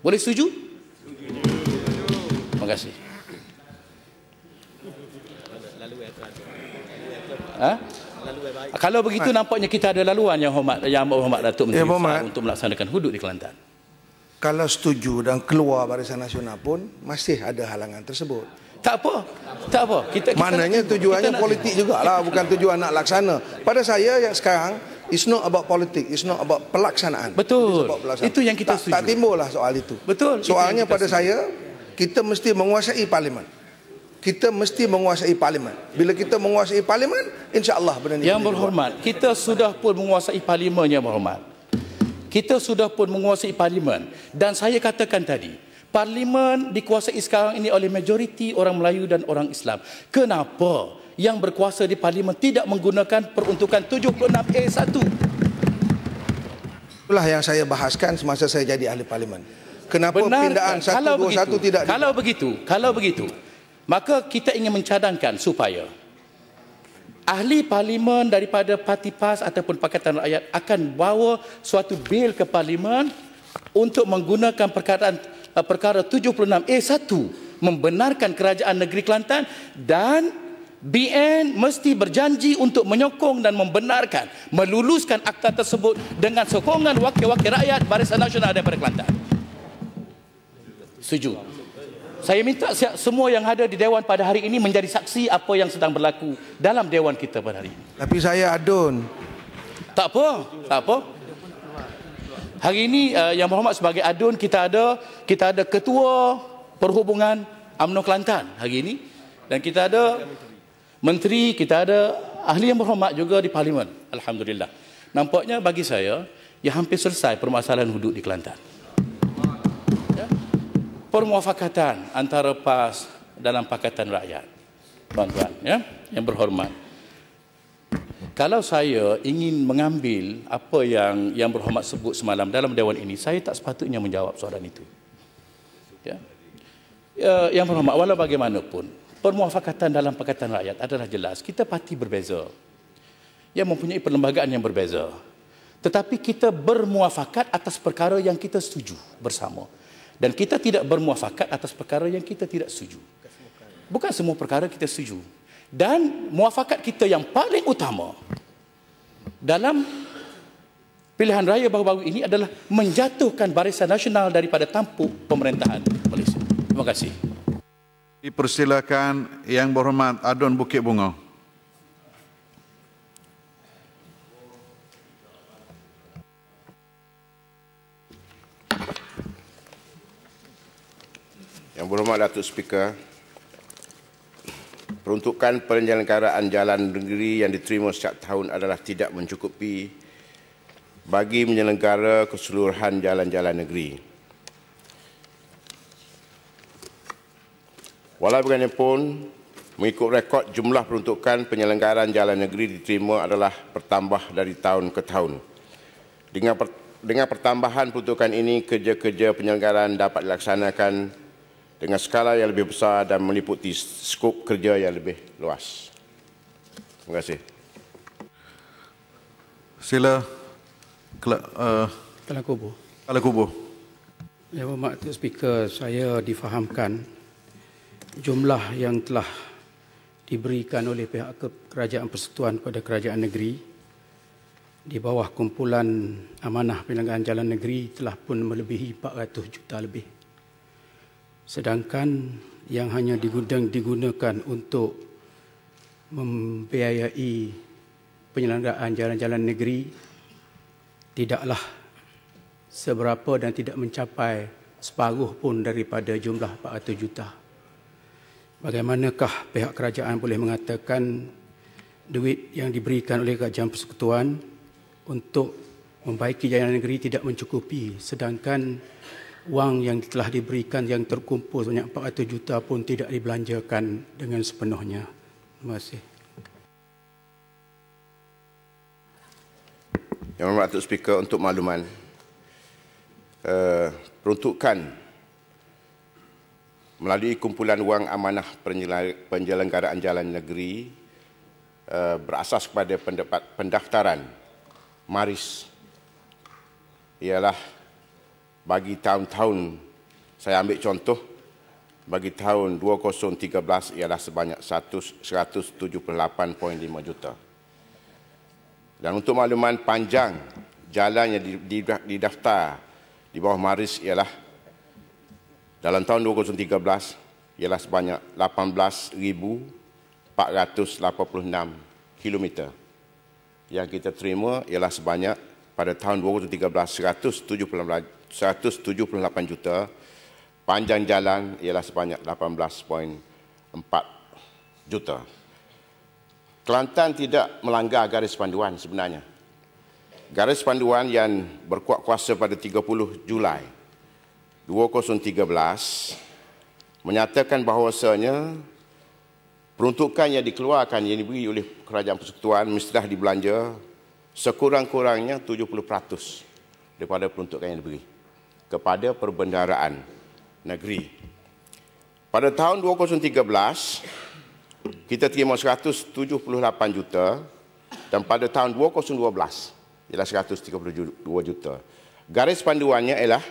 S14: Boleh setuju? Terima kasih. Ha? Kalau begitu nampaknya kita ada laluan yang hormat yang hormat Datuk Menteri ya, untuk melaksanakan hudud di Kelantan.
S13: Kalau setuju dan keluar Barisan Nasional pun masih ada halangan tersebut.
S14: Tak apa. Tak apa. Kita, kita
S13: Maknanya tujuannya kita politik jugalah bukan tujuan nak laksana. Pada saya yang sekarang It's not about politik, it's not about pelaksanaan.
S14: Betul. pelaksanaan. Itu yang kita
S13: tak, setuju. Tak timbullah soal itu.
S14: Betul.
S13: Soalnya pada setuju. saya, kita mesti menguasai parlimen. Kita mesti menguasai parlimen. Bila kita menguasai parlimen, insya-Allah benda
S14: ini. Yang berhormat, kita sudah pun menguasai parlimen yang berhormat. Kita sudah pun menguasai parlimen dan saya katakan tadi, parlimen dikuasai sekarang ini oleh majoriti orang Melayu dan orang Islam. Kenapa? yang berkuasa di parlimen tidak menggunakan peruntukan 76A1.
S13: Itulah yang saya bahaskan semasa saya jadi ahli parlimen. Kenapa Benar, pindaan 121 kalau begitu, tidak
S14: Kalau begitu, kalau begitu, maka kita ingin mencadangkan supaya ahli parlimen daripada parti PAS ataupun Pakatan Rakyat akan bawa suatu bil ke parlimen untuk menggunakan perkara perkara 76A1 membenarkan kerajaan negeri Kelantan dan BN mesti berjanji untuk menyokong dan membenarkan meluluskan akta tersebut dengan sokongan wakil-wakil rakyat Barisan Nasional daripada Kelantan. Setuju. Saya minta semua yang ada di Dewan pada hari ini menjadi saksi apa yang sedang berlaku dalam Dewan kita pada hari ini.
S13: Tapi saya adun.
S14: Tak apa, tak apa. Hari ini uh, yang berhormat sebagai adun kita ada kita ada ketua perhubungan UMNO Kelantan hari ini dan kita ada Menteri kita ada ahli yang berhormat juga di parlimen. Alhamdulillah. Nampaknya bagi saya, ya hampir selesai permasalahan hudud di Kelantan. Permuafakatan antara PAS dalam Pakatan Rakyat. Tuan-tuan, ya, yang berhormat. Kalau saya ingin mengambil apa yang yang berhormat sebut semalam dalam dewan ini, saya tak sepatutnya menjawab soalan itu. Ya. Ya, yang berhormat, walau bagaimanapun, permuafakatan dalam Pakatan Rakyat adalah jelas. Kita parti berbeza. Yang mempunyai perlembagaan yang berbeza. Tetapi kita bermuafakat atas perkara yang kita setuju bersama. Dan kita tidak bermuafakat atas perkara yang kita tidak setuju. Bukan semua perkara kita setuju. Dan muafakat kita yang paling utama dalam pilihan raya baru-baru ini adalah menjatuhkan Barisan Nasional daripada tampuk pemerintahan Malaysia. Terima kasih.
S1: Dipersilakan Yang Berhormat Adun Bukit Bunga.
S3: Yang Berhormat Datuk Speaker, peruntukan penyelenggaraan jalan negeri yang diterima setiap tahun adalah tidak mencukupi bagi menyelenggara keseluruhan jalan-jalan negeri. Walau bagaimanapun, mengikut rekod jumlah peruntukan penyelenggaraan jalan negeri diterima adalah bertambah dari tahun ke tahun. Dengan, per, dengan pertambahan peruntukan ini, kerja-kerja penyelenggaraan dapat dilaksanakan dengan skala yang lebih besar dan meliputi skop kerja yang lebih luas. Terima kasih.
S1: Sila. Kela, uh,
S15: Kala Kubu.
S1: Kala Kubu.
S15: Ya, Pak Speaker, saya difahamkan jumlah yang telah diberikan oleh pihak kerajaan persekutuan kepada kerajaan negeri di bawah kumpulan amanah penyelenggaraan jalan negeri telah pun melebihi 400 juta lebih. Sedangkan yang hanya digunakan untuk membiayai penyelenggaraan jalan-jalan negeri tidaklah seberapa dan tidak mencapai separuh pun daripada jumlah 400 juta. Bagaimanakah pihak kerajaan boleh mengatakan duit yang diberikan oleh kerajaan persekutuan untuk membaiki jalan negeri tidak mencukupi sedangkan wang yang telah diberikan yang terkumpul sebanyak 400 juta pun tidak dibelanjakan dengan sepenuhnya. Terima kasih.
S3: Yang Hormat Datuk Speaker untuk makluman
S7: uh, peruntukan melalui kumpulan wang amanah penyelenggaraan jalan negeri uh, berasas kepada pendapat pendaftaran Maris ialah bagi tahun-tahun saya ambil contoh bagi tahun 2013 ialah sebanyak 178.5 juta. Dan untuk makluman panjang jalan yang didaftar di bawah Maris ialah dalam tahun 2013 ialah sebanyak 18,486 kilometer. Yang kita terima ialah sebanyak pada tahun 2013 178 juta panjang jalan ialah sebanyak 18.4 juta. Kelantan tidak melanggar garis panduan sebenarnya. Garis panduan yang berkuat kuasa pada 30 Julai 2013 menyatakan bahawasanya peruntukan yang dikeluarkan yang diberi oleh Kerajaan Persekutuan mestilah dibelanja sekurang-kurangnya 70% daripada peruntukan yang diberi kepada perbendaraan negeri. Pada tahun 2013, kita terima 178 juta dan pada tahun 2012 ialah 132 juta. Garis panduannya ialah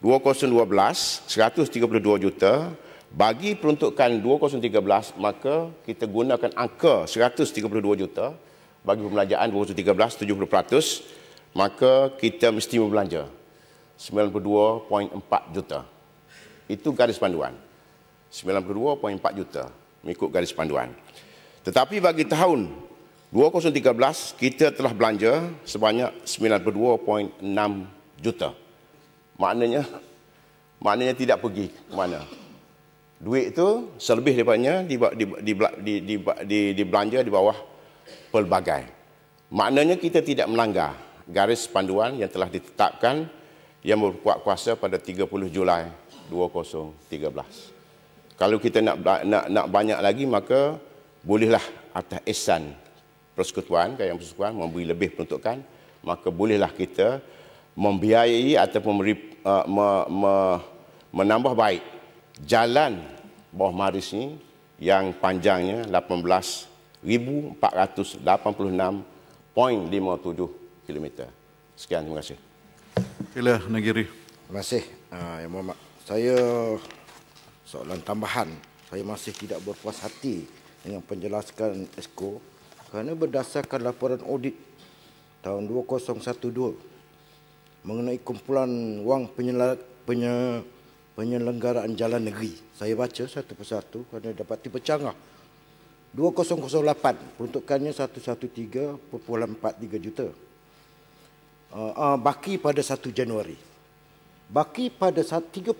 S7: 2012 132 juta bagi peruntukan 2013 maka kita gunakan angka 132 juta bagi pembelanjaan 2013 70% maka kita mesti membelanja 92.4 juta. Itu garis panduan. 92.4 juta mengikut garis panduan. Tetapi bagi tahun 2013 kita telah belanja sebanyak 92.6 juta. Maknanya maknanya tidak pergi ke mana. Duit itu selebih daripadanya di, di, di, di, di, di, di belanja di bawah pelbagai. Maknanya kita tidak melanggar garis panduan yang telah ditetapkan yang berkuat kuasa pada 30 Julai 2013. Kalau kita nak nak nak banyak lagi maka bolehlah atas ihsan persekutuan yang persekutuan memberi lebih peruntukan maka bolehlah kita membiayai ataupun memberi, uh, me, me, menambah baik jalan bawah maris ini yang panjangnya 18,486.57 km. Sekian, terima kasih.
S1: Sila Negeri.
S16: Terima kasih, uh, Yang Muhammad. Saya soalan tambahan. Saya masih tidak berpuas hati dengan penjelaskan ESCO kerana berdasarkan laporan audit tahun 2012 mengenai kumpulan wang penyelenggaraan jalan negeri. Saya baca satu persatu kerana dapat dipercanggah 2008 peruntukannya 113.43 juta uh, uh, baki pada 1 Januari Baki pada 31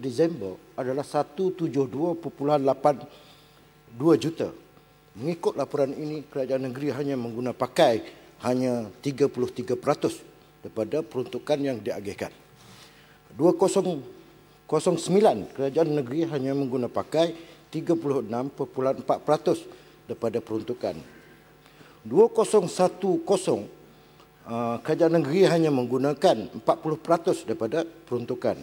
S16: Disember adalah 172.82 juta. Mengikut laporan ini, kerajaan negeri hanya menggunakan pakai hanya 33% daripada peruntukan yang diagihkan. 2009, kerajaan negeri hanya menggunakan pakai 36.4% daripada peruntukan. 2010, Ah, kerajaan negeri hanya menggunakan 40% daripada peruntukan.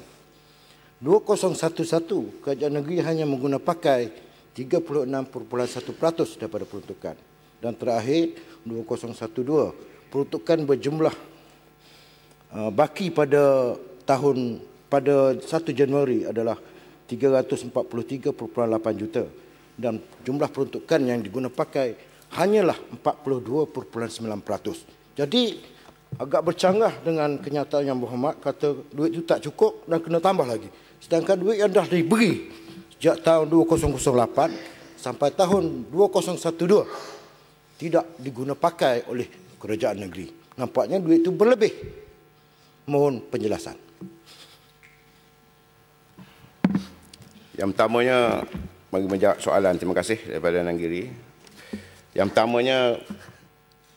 S16: 2011 kerajaan negeri hanya menggunakan pakai 36.1% daripada peruntukan. Dan terakhir 2012 peruntukan berjumlah uh, baki pada tahun pada 1 Januari adalah 343.8 juta dan jumlah peruntukan yang digunakan pakai hanyalah 42.9%. Jadi agak bercanggah dengan kenyataan yang Muhammad kata duit itu tak cukup dan kena tambah lagi. Sedangkan duit yang dah diberi sejak tahun 2008 sampai tahun 2012 tidak diguna pakai oleh kerajaan negeri. Nampaknya duit itu berlebih. Mohon penjelasan.
S7: Yang pertamanya bagi menjawab soalan terima kasih daripada Nanggiri. Yang pertamanya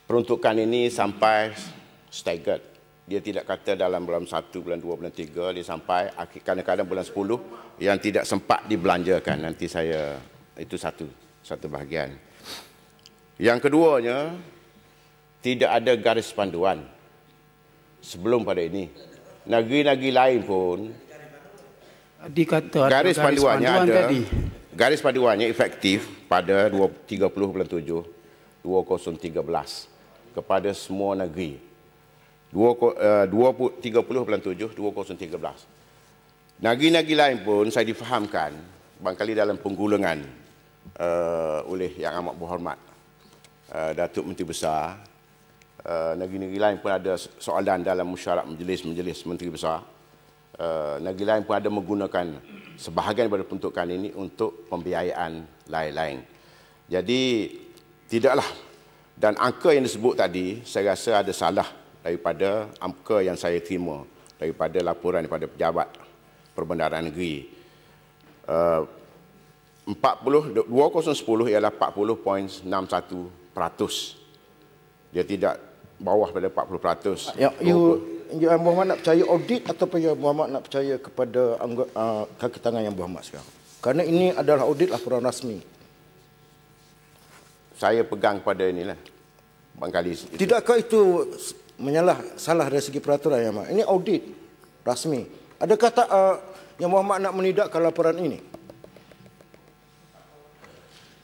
S7: peruntukan ini sampai staggered. Dia tidak kata dalam bulan 1, bulan 2, bulan 3, dia sampai kadang-kadang bulan 10 yang tidak sempat dibelanjakan. Nanti saya, itu satu, satu bahagian. Yang keduanya, tidak ada garis panduan sebelum pada ini negeri-negeri lain pun
S15: dikata
S7: garis, panduannya
S15: panduan
S7: ada
S15: tadi.
S7: garis panduannya efektif pada 2 30 bulan 7 2013 kepada semua negeri. 2 uh, 20 30 bulan 7 2013 negeri-negeri lain pun saya difahamkan barangkali dalam penggulungan uh, oleh yang amat berhormat uh, Datuk Menteri Besar. Uh, negeri-negeri lain pun ada soalan dalam mesyuarat majlis-majlis Menteri Besar. Uh, negeri lain pun ada menggunakan sebahagian daripada peruntukan ini untuk pembiayaan lain-lain. Jadi tidaklah dan angka yang disebut tadi saya rasa ada salah daripada angka yang saya terima daripada laporan daripada pejabat perbendaharaan negeri. Uh, 40 2010 ialah 40.61%. Dia tidak bawah pada 40%.
S16: Ya, you, Yang Muhammad nak percaya audit ataupun Yang Muhammad nak percaya kepada anggota uh, kaki tangan Yang Muhammad sekarang? Kerana ini adalah audit laporan rasmi.
S7: Saya pegang pada inilah. Bangkali.
S16: Tidakkah itu menyalah salah dari segi peraturan Yang Muhammad? Ini audit rasmi. Adakah tak uh, Yang Muhammad nak menidakkan laporan ini?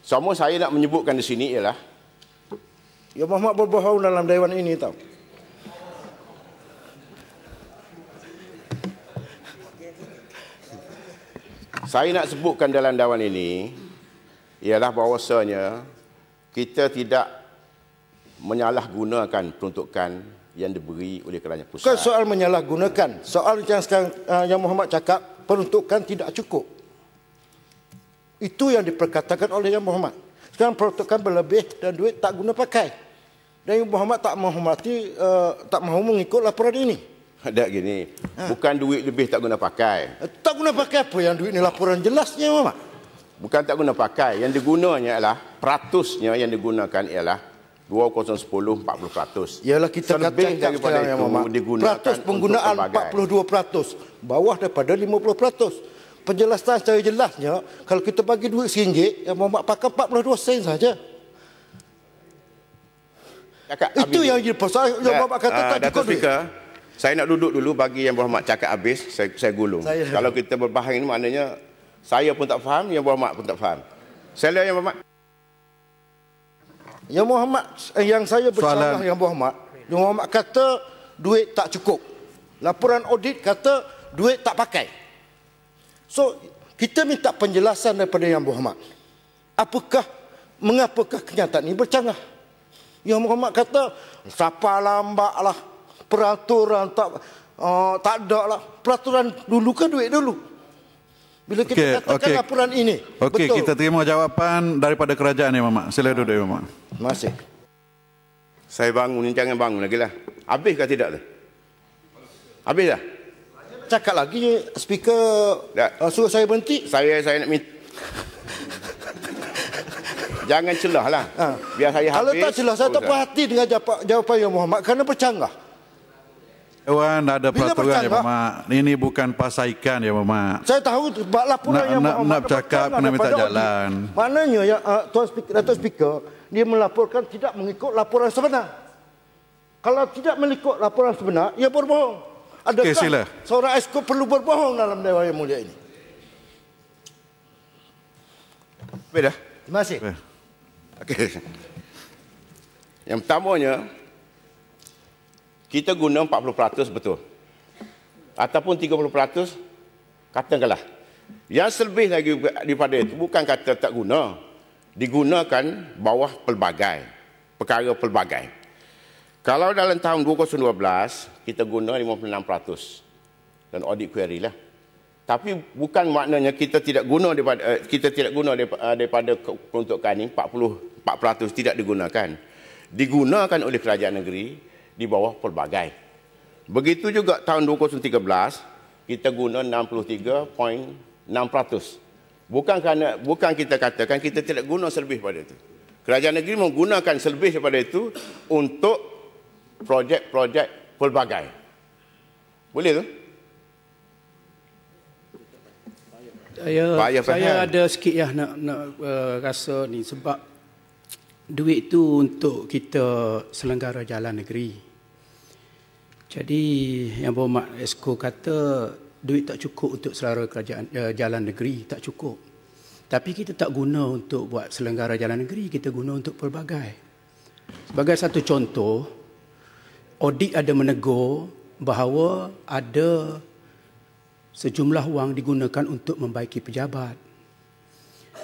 S7: Semua saya nak menyebutkan di sini ialah
S16: Yang Muhammad berbohong dalam dewan ini tahu.
S7: Saya nak sebutkan dalam dawan ini ialah bahawasanya kita tidak menyalahgunakan peruntukan yang diberi oleh kerajaan pusat.
S16: Bukan soal menyalahgunakan. Soal yang sekarang uh, yang Muhammad cakap peruntukan tidak cukup. Itu yang diperkatakan oleh Yang Muhammad. Sekarang peruntukan berlebih dan duit tak guna pakai. Dan Yang Muhammad tak menghormati, uh, tak mahu mengikut laporan ini.
S7: Ada gini, ha. bukan duit lebih tak guna pakai.
S16: Tak guna pakai apa yang duit ni laporan jelasnya Muhammad.
S7: Bukan tak guna pakai, yang digunanya ialah peratusnya yang digunakan ialah 2010 40%.
S16: Ialah kita
S7: Selebih
S16: kata
S7: daripada
S16: sekarang,
S7: itu
S16: Muhammad.
S7: digunakan
S16: Peratus penggunaan
S7: untuk
S16: 42%, bawah daripada 50%. Penjelasan secara jelasnya, kalau kita bagi duit RM1, yang Muhammad pakai 42 sen saja.
S7: Cakap,
S16: Itu yang jadi pasal yang Muhammad kata
S7: uh,
S16: tak cukup duit.
S7: Speaker, saya nak duduk dulu bagi yang Berhormat cakap habis, saya, saya gulung.
S16: Saya-
S7: Kalau kita berbahang ini maknanya saya pun tak faham, yang Berhormat pun tak faham. Saya lihat yang Berhormat.
S16: Yang Muhammad eh, yang saya bersalah
S1: Soalan-
S16: yang Muhammad, yang Muhammad kata duit tak cukup. Laporan audit kata duit tak pakai. So kita minta penjelasan daripada yang Muhammad. Apakah mengapakah kenyataan ini bercanggah? Yang Muhammad kata siapa lambat lah peraturan tak uh, tak ada lah peraturan dulu ke duit dulu. Bila kita
S1: Okey,
S16: katakan
S1: okey.
S16: laporan ini
S1: Okey, kita terima jawapan daripada kerajaan ya, Mamak. Sila duduk ya, Mamak.
S16: Terima kasih.
S7: Saya bangun, ni jangan bangun lagi lah. Habis ke tidak tu? Habis dah?
S16: Cakap lagi speaker uh, suruh saya berhenti.
S7: Saya saya nak minta. Jangan celah lah.
S16: Ha.
S7: Biar saya
S16: Kalau
S7: habis.
S16: tak celah, saya tak puas hati dengan jawapan, jawapan yang Muhammad kerana bercanggah.
S1: Dewan ada peraturan ya? Mamak. Ini bukan pasaikan ya, Mamak.
S16: Saya tahu bab laporan
S1: Nak-
S16: yang
S1: nak-
S16: Muhammad
S1: nak bercakap,
S16: bercanggah
S1: kena minta jalan.
S16: audit. Maknanya yang uh, Tuan Speaker, Datuk Speaker, dia melaporkan tidak mengikut laporan sebenar. Kalau tidak mengikut laporan sebenar, ia berbohong. Adakah
S1: sila.
S16: seorang esko perlu berbohong dalam Dewan Yang Mulia ini?
S7: Habis dah?
S16: Terima kasih.
S7: Okey. Yang pertamanya, kita guna 40% betul. Ataupun 30%, katakanlah. Yang selebih lagi daripada itu, bukan kata tak guna. Digunakan bawah pelbagai. Perkara pelbagai. Kalau dalam tahun 2012, kita guna 56%. Dan audit query lah. Tapi bukan maknanya kita tidak guna daripada uh, kita tidak guna daripada, uh, daripada peruntukan ini 40 4% tidak digunakan. Digunakan oleh kerajaan negeri di bawah pelbagai. Begitu juga tahun 2013 kita guna 63.6%. Bukan kerana bukan kita katakan kita tidak guna selebih pada itu. Kerajaan negeri menggunakan selebih daripada itu untuk projek-projek pelbagai. Boleh tu?
S15: Saya saya ada sikit ya nak nak uh, rasa ni sebab duit tu untuk kita selenggara jalan negeri. Jadi yang berhormat Esko kata duit tak cukup untuk selera kerajaan uh, jalan negeri, tak cukup. Tapi kita tak guna untuk buat selenggara jalan negeri, kita guna untuk pelbagai. Sebagai satu contoh, audit ada menegur bahawa ada sejumlah wang digunakan untuk membaiki pejabat.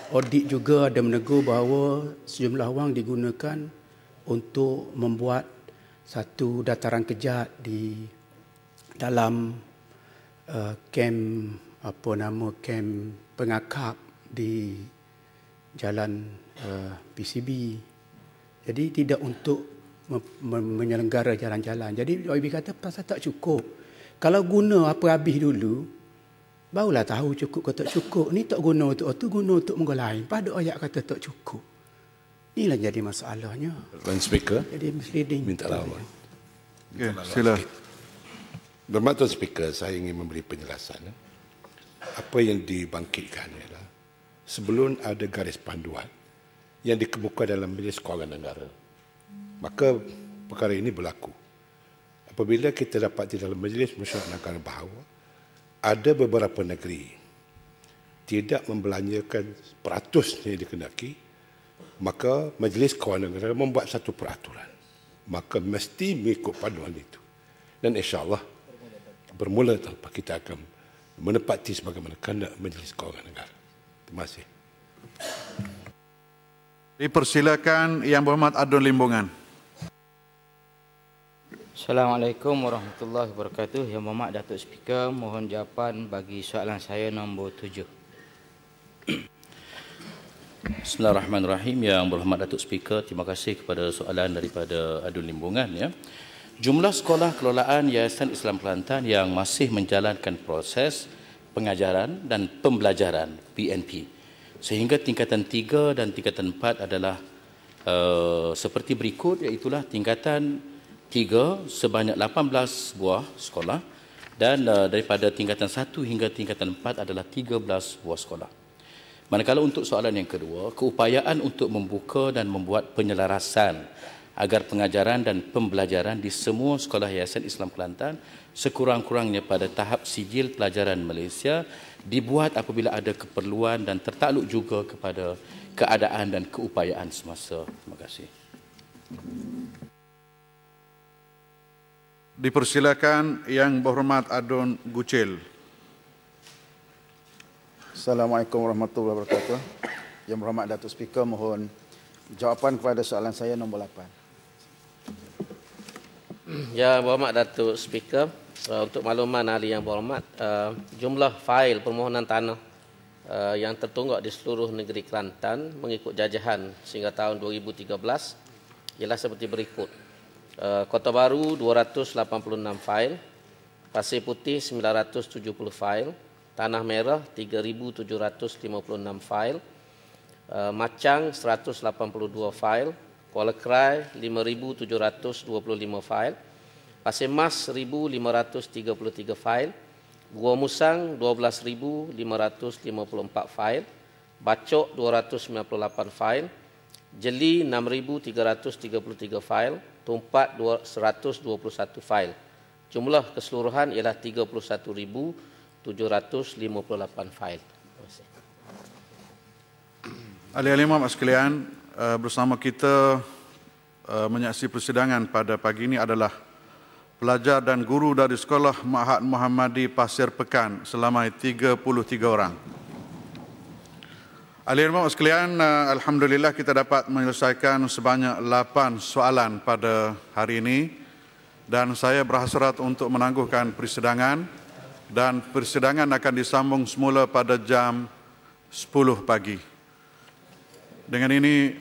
S15: Audit juga ada menegur bahawa sejumlah wang digunakan untuk membuat satu dataran kejat di dalam uh, kem apa nama kem pengakap di jalan uh, PCB. Jadi tidak untuk menyelenggara jalan-jalan. Jadi OIB kata pasal tak cukup. Kalau guna apa habis dulu, barulah tahu cukup ke tak cukup. Ni tak guna untuk itu, guna untuk minggu lain. Pada ayat kata tak cukup. Inilah jadi masalahnya.
S17: Tuan Speaker.
S15: Jadi misleading.
S17: Minta lawan.
S1: Ya, sila.
S17: Bermakna Tuan Speaker, saya ingin memberi penjelasan. Apa yang dibangkitkan ialah sebelum ada garis panduan yang dikemukakan dalam Majlis Kewangan Negara. Maka perkara ini berlaku. Apabila kita dapat di dalam Majlis Mesyuarat Negara bahawa ada beberapa negeri tidak membelanjakan peratus yang dikenaki, maka Majlis Kawanan Negara membuat satu peraturan. Maka mesti mengikut panduan itu. Dan insyaAllah bermula tanpa kita akan menepati sebagaimana kehendak Majlis Kawanan Negara. Terima kasih.
S1: Dipersilakan Yang Berhormat Adun Limbungan.
S18: Assalamualaikum warahmatullahi wabarakatuh. Yang Berhormat Datuk Speaker, mohon jawapan bagi soalan saya nombor tujuh.
S14: Bismillahirrahmanirrahim. Yang berhormat Datuk Speaker, terima kasih kepada soalan daripada Adun Limbungan. Ya. Jumlah sekolah kelolaan Yayasan Islam Kelantan yang masih menjalankan proses pengajaran dan pembelajaran PNP sehingga tingkatan 3 dan tingkatan 4 adalah uh, seperti berikut iaitulah tingkatan 3 sebanyak 18 buah sekolah dan uh, daripada tingkatan 1 hingga tingkatan 4 adalah 13 buah sekolah. Manakala untuk soalan yang kedua, keupayaan untuk membuka dan membuat penyelarasan agar pengajaran dan pembelajaran di semua sekolah Yayasan Islam Kelantan sekurang-kurangnya pada tahap sijil pelajaran Malaysia dibuat apabila ada keperluan dan tertakluk juga kepada keadaan dan keupayaan semasa. Terima kasih.
S1: Dipersilakan Yang Berhormat Adun Gucil.
S19: Assalamualaikum warahmatullahi wabarakatuh. Yang berhormat Datuk Speaker mohon jawapan kepada soalan saya nombor 8.
S4: Ya, berhormat Datuk Speaker, uh, untuk makluman ahli yang berhormat, uh, jumlah fail permohonan tanah uh, yang tertunggak di seluruh negeri Kelantan mengikut jajahan sehingga tahun 2013 ialah seperti berikut. Uh, Kota Baru 286 fail, Pasir Putih 970 fail, Tanah Merah 3756 fail, uh, Macang 182 fail, Kuala Krai 5725 fail, Pasir Mas 1533 fail, Gua Musang 12554 fail, Bacok 298 fail, Jeli 6333 fail, Tumpat 121 fail. Jumlah keseluruhan ialah 31000 758 fail.
S1: Ahli-ahli Muhammad sekalian, eh, bersama kita eh, menyaksikan persidangan pada pagi ini adalah pelajar dan guru dari Sekolah Mahat Muhammadi Pasir Pekan selama 33 orang. Muhammad sekalian, eh, Alhamdulillah kita dapat menyelesaikan sebanyak 8 soalan pada hari ini dan saya berhasrat untuk menangguhkan persidangan dan persidangan akan disambung semula pada jam 10 pagi. Dengan ini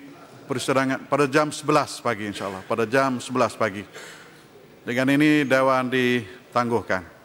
S1: persidangan pada jam 11 pagi insyaallah pada jam 11 pagi. Dengan ini dewan ditangguhkan.